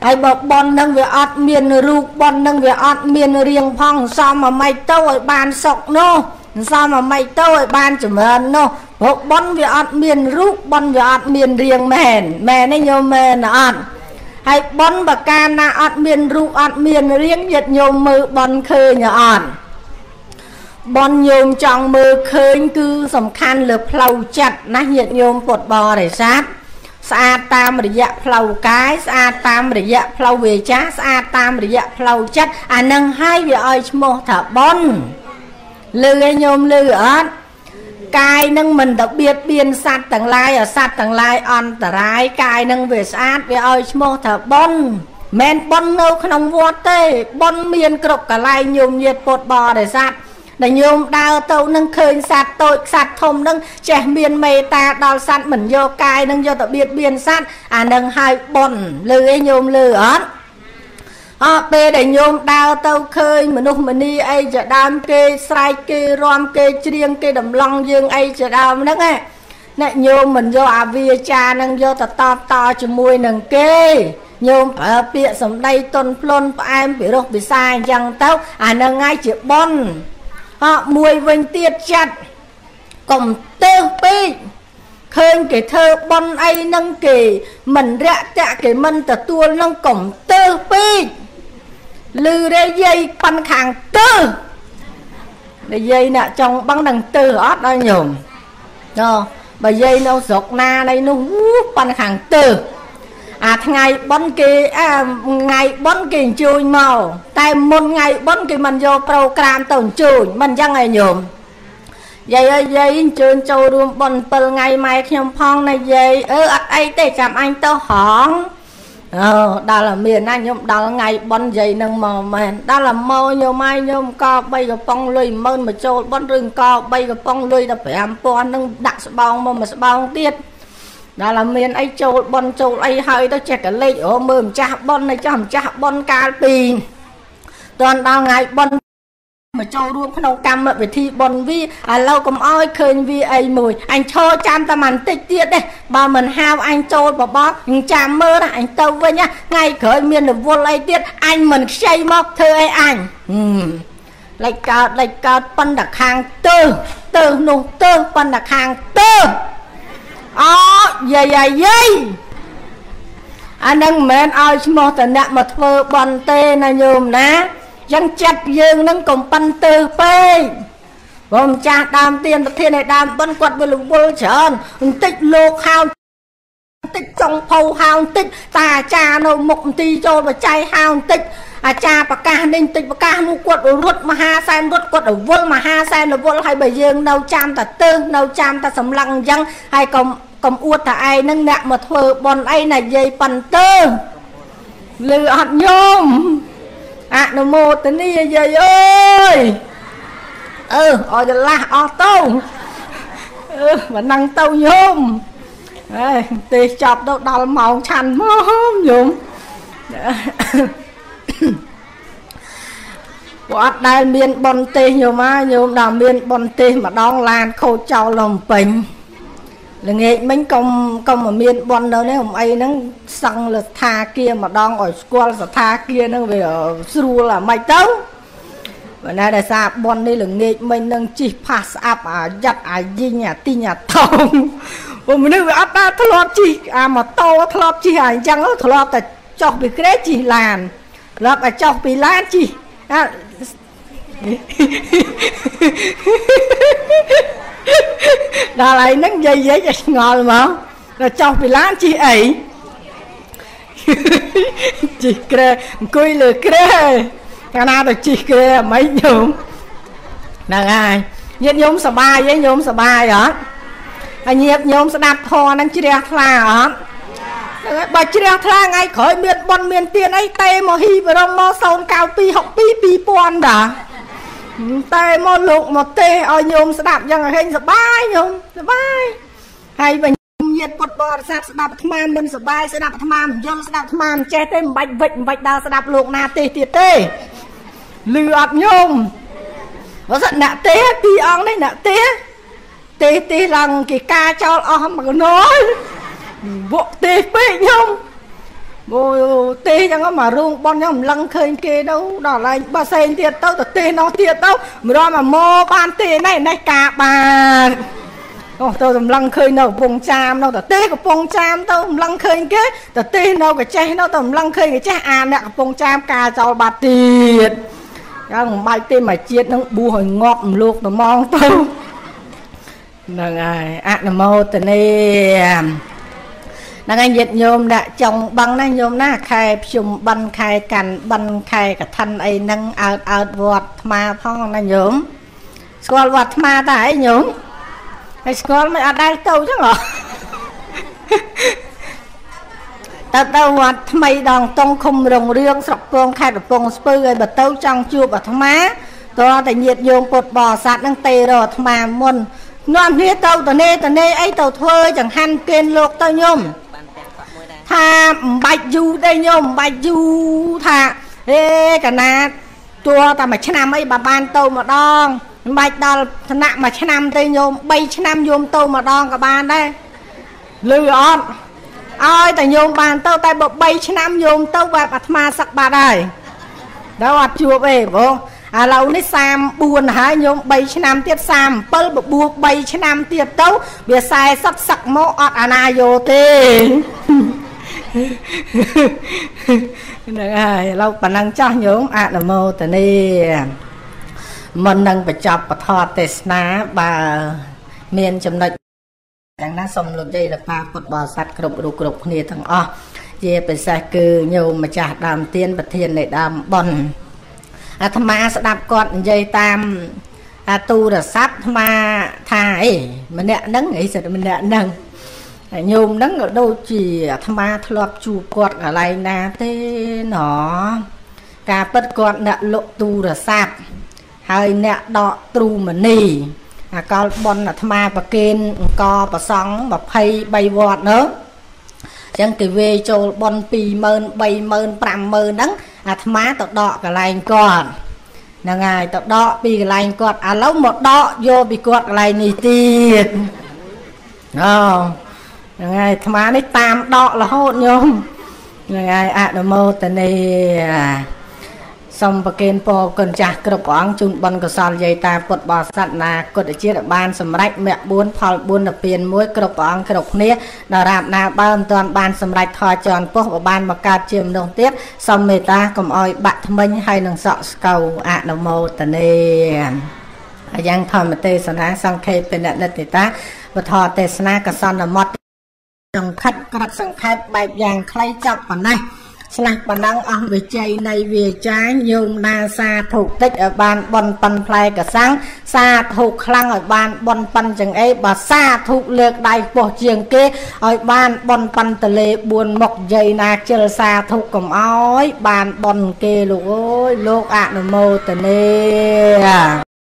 ហើយបើប៉ុននឹងវាអត់មានរូបប៉ុននឹងវាអត់មានរាងផងសំអាម៉េចទៅឲ្យបានសុខនោះសំអាម៉េចទៅឲ្យបានចម្រើននោះព្រោះប៉ុនវាអត់មានរូបប៉ុនវាអត់មានរាងមែនមែនទេញោមមែនអត់ហើយប៉ុនបកាណាអត់មានរូបអត់មានរាងញាតញោមមើលប៉ុនឃើញអត់ បនញោមចង់មើលឃើញគឺសំខាន់លើផ្លូវចិត្តណាញាតញោមពុទ្ធបរិស័ទស្អាតតាមរយៈផ្លូវកាយស្អាតតាមរយៈផ្លូវវាចាស្អាតតាមរយៈផ្លូវចិត្តអានឹងឲ្យវាឲ្យឈ្មោះថាបុណ្យលឺឲ្យញោមលឺអត់កាយនឹងមិនទៅបៀតបៀនសត្វទាំងឡាយឲ្យសត្វទាំងឡាយអន្តរាយកាយនឹងវាស្អាតវាឲ្យឈ្មោះថាបុណ្យមិនបុណ្យនៅក្នុងវត្តទេបុណ្យមានគ្រប់កន្លែងញោមញាតពុទ្ធបរិស័ទ ដែលញោមដើរទៅនឹងឃើញសត្វតូចសត្វធំនឹងចេះមានមេត្តាដល់សត្វមិនយកកាយនឹងយកទៅបៀតបៀនសត្វអានឹងហើយប៉ុនលឺឯញោមលឺអត់អត់ពេលដែលញោមដើរទៅឃើញមនុស្សម្នីអីជាដើមគេស្រែកគេរំគេច្រៀងគេដំឡងយើងអីជាដើមហ្នឹងណាអ្នកញោមមិនយកអាវាចានឹងយកទៅតបតជាមួយនឹងគេញោមប្រើពាក្យសំដីតុនផ្លុនផ្អែមពិរោះពិសាអញ្ចឹងទៅអានឹងហើយជាប៉ុន អមួយវិញទៀតចាត់កុំទៅពេកឃើញគេធ្វើបន់អីនឹងគេមិនរាក់តាក់គេមិនទទួលនឹងកុំទៅពេកលឺរេយាយប៉ាន់ខាងទៅនិយាយអ្នកចង់បឹងនឹងទៅអត់ដល់ញោមណោបើយាយនៅស្រុកណានៃនោះប៉ាន់ខាងទៅ អាថ្ងៃប៉ុនគេអាថ្ងៃប៉ុនគេអញ្ជើញមកតែមុនថ្ងៃប៉ុនគេមិនយកប្រូក្រាមទៅអញ្ជើញមិនអញ្ចឹងឯងញោមយាយអើយយាយអញ្ជើញចូលរួមប៉ុន7ថ្ងៃម៉ែខ្ញុំផងណាយាយអឺអត់អីទេចាំអញទៅហងអូដល់មានណាខ្ញុំដល់ថ្ងៃប៉ុនយាយនឹងមកមែនដល់មកញោមឯងញោមក3កំប៉ុងលុយ10000មកចូលប៉ុនឬក3កំប៉ុងលុយដល់5000នឹងដាក់ស្បោងមកមួយស្បោងទៀត ដល់តែមានអីចូលប៉ុនចូលអីហើយទៅចេះតែលេខអូមើលម្ចាស់ប៉ុនឯចាស់ម្ចាស់ប៉ុនកាលពីតន់ដល់ថ្ងៃប៉ុនមកចូលរួមក្នុងកម្មវិធីប៉ុនវាឥឡូវកុំអោយឃើញវាអីមួយអញឈរចាំតែបន្តិចទៀតទេបើមិនហាវអញចូលបបអញចាំមើលអញទៅវិញថ្ងៃក្រោយមានរវល់អីទៀតអញមិនខ្ចីមកធ្វើអីអញលេចកើតលេចកើតប៉ុន្តែខាងទៅទៅនោះទៅប៉ុន្តែខាងទៅ អូយាយយាយយាយអានឹងមិនមែនឲ្យឈ្មោះតអ្នកមកធ្វើបន់ទេណាញោមណាយ៉ាងចិត្តយើងនឹងកំប៉ិនទៅពេកបងម្ចាស់ដើមទៀនប្រធានឯដើមបន់គាត់វាលវល់ច្រើនបន្តិចលោកហៅបន្តិចចុងភៅហៅបន្តិចតាអាចារ្យនៅមុខមន្ទីរចូលបច្ច័យហៅបន្តិច អាចារ្យប្រកាសនេះបន្តិចប្រកាសនោះគាត់រត់មហាសែនរត់គាត់រវល់មហាសែនរវល់ហើយបើយើងនៅចាំតែទើសនៅចាំតែសម្លឹងអញ្ចឹងហើយកុំកុំអួតថាឯងនឹងអ្នកមកធ្វើបន់អីណាយាយប៉ុន្តែលឺអត់ញោមអនុមោទនីយាយអើយអឺឲ្យចលាស់អស់ទៅអឺមិនដឹងទៅញោមអេទេចប់ទៅដល់ម៉ោងឆាន់មកញោម ព្រោះអត់ដែលមានបនទេសញោមអាញោមដល់មានបនទេសម្ដងឡានខូចចោលលំពេញល្ងាចមិញកុំកុំមានបននៅនេះអ៊ំអីហ្នឹងសឹងលថាគាម្ដងឲ្យស្គាល់ស្ថាគាហ្នឹងវាស្រួលអាម៉េចទៅបើណាដែលសាបននេះល្ងាចមិញនឹងជីផាសស្អាប់អាយ៉ាត់អាយីងអាទីងអាតោងព្រោះមនុស្សវាអត់ដែរធ្លាប់ជីអាម៉ូតូធ្លាប់ជីអាអញ្ចឹងធ្លាប់តែចុះពីក្រែជីឡាន ធ្លាប់តែចុះពីឡានជីអាដល់ហើយហ្នឹងយាយយាយឆ្ងល់មកដល់ចុះពីឡានជិះអីជិះក្រែអង្គុយលើក្រែកាលណាទៅជិះក្រែមិនញោមហ្នឹងហើយញាតិញោមសបាយឯងញោមសបាយអត់ហើយញាតិញោមស្ដាប់ធម៌ហ្នឹងជ្រះថ្លាអត់ ហ្នឹងហើយបើជ្រះថ្លាថ្ងៃក្រោយមានប៉ុនមានទៀនអីតេមកហ៊ីបរមមក09262 2000តាតែមកលោកមកទេឲ្យញោមស្ដាប់យ៉ាងហេងសបាយញោមសបាយហើយបើញាតពុតបរិស័ទស្ដាប់អាត្មាមិនសបាយស្ដាប់អាត្មាមិនយល់ស្ដាប់អាត្មាមិនចេះទេមិនបាច់វិចមិនបាច់ដើរស្ដាប់លោកណាទេទៀតទេលឺអត់ញោមបើសិនអ្នកទេពីរអង្គនេះអ្នកទេទេទេឡើងគេការចោលអស់មកណោ វក់ទេពេកញោមអូទេចឹងមករូងបនចឹងមិនលឹងឃើញគេទៅដល់ឡើងបើសេងទៀតទៅទៅទេនោះទៀតទៅមិនរមមកមកបានទេណែនេះការបានអូទៅសម្លឹងឃើញនៅកំពង់ចាមនៅទៅទេកំពង់ចាមទៅសម្លឹងឃើញគេទៅទេនៅកចេះនៅទៅសម្លឹងឃើញកចេះអាអ្នកកំពង់ចាមការចោលបាត់ទៀតយ៉ាងមិនបាច់ទេមកជាតិនឹងបួសឲ្យងាប់មលោកត្មងទៅហ្នឹងហើយអនុមោទនី ហ្នឹងហើយញាតិញោមដាក់ចង់បឹងណាញោមណាខែភ្ជុំបិណ្ឌខែកាន់បិណ្ឌខែកឋិនអីហ្នឹងអើតអើតវត្តថ្មផងណាញោមស្គាល់វត្តថ្មតាអីញោមហើយស្គាល់មិនអត់ដែលទៅចឹងហ៎តើទៅវត្តថ្មីដងតុងឃុំរងរឿងស្រុកពងខេត្តកំពង់ស្ពឺឲ្យបើទៅចង់ជួបអាត្មាតើតែញាតយោមពុទ្ធបរិស័ទនឹងទេរអាត្មាមុននាំគ្នាទៅតនេតនេអីទៅធ្វើចង្ហាន់គេនលោកទៅញោម ថាមិនបាច់យូរទេញោមមិនបាច់យូរថាអេកណាតួតែមួយឆ្នាំអីបើបានទៅម្ដងមិនបាច់ដល់ឋានៈមួយឆ្នាំទេញោម3ឆ្នាំញោមទៅម្ដងក៏បានដែរលឺអត់ឲ្យតែញោមបានទៅតែបើ3ឆ្នាំញោមទៅបែបអាត្មាសឹកបាត់ហើយដល់អត់ជួបទេបងឥឡូវនេះ34ហើយញោម3ឆ្នាំទៀត37បបួស3ឆ្នាំទៀតទៅវា40សឹកមកអត់អាណាយោទេ ហ្នឹងហើយឥឡូវប៉ុណ្ណឹងចាស់ញោមអនុមោទនីមុននឹងបញ្ចប់ពធទេសនាបើមានចំណុចយ៉ាងណាសូមលោកយាយលោកតាពុទ្ធបរិស័ទគ្រប់រូបគ្រប់គ្នាទាំងអស់ជាពិសេសគឺញោមម្ចាស់ដើមទៀនប្រធាននៃដើមប៉ុនអាត្មាស្ដាប់គាត់និយាយតាមអាទូរស័ព្ទអាត្មាថាអីម្នាក់ហ្នឹងអីសិតម្នាក់ហ្នឹង ញោមហ្នឹងក៏ដូចជាអាត្មាធ្លាប់ជួបគាត់កន្លែងណាទេណការពិតគាត់អ្នកលក់ទូរស័ព្ទហើយអ្នកដកទ្រូមនីអាកលប៉ុនអាត្មាប្រគេនអង្គប្រសង់23វត្តនោះអញ្ចឹងគេវេចូលប៉ុន20000 30000 50000ហ្នឹងអាត្មាទៅដកកន្លែងគាត់ហ្នឹងហើយទៅដកពីកន្លែងគាត់ឥឡូវមកដកយកពីគាត់កន្លែងនេះទៀតអូ ហ្នឹងហើយអាត្មានេះតាមដករហូតញោមហ្នឹងហើយអនុមោទនីសូមប្រគេនពរគុណចាស់គ្រប់ព្រះអង្គជូនបុណ្យកុសលយាយតាពុទ្ធបរិស័ទណាគុណជាតិបានសម្រេចមគ្គ4ផល4ទៅពៀន1គ្រប់ព្រះអង្គគ្រប់គ្នាដល់រាបណាបើមិនទាន់បានសម្រេចថយចនពោះបើបានមកកើតជាមនុស្សទៀតសូមមេត្តាកុំអោយបាក់ថ្មិញហើយនឹងសក់ស្កៅអនុមោទនេយ៉ាងធម្មទេសនាសង្ខេបនិតិតាវធទេសនាកសន្មត សង្ខិតក្រាត់សង្ខេបបែបយ៉ាងខ្លីចប់ប៉ុណ្ណេះស្លាស់ប៉ុណ្ណឹងអស់វិជ័យនៃវាចាញោមណាសាធុតិចឲ្យបានបនប៉ិនផ្លែកសាំងសាធុខ្លាំងឲ្យបានបនប៉ិនចង្អេបើសាធុលើកដៃពោះជាងគេឲ្យបានបនប៉ិនតលេ4មុខយាយណាជិលសាធុកុំអោយបានបនគេលោកអើយលោកអនុមោទនេ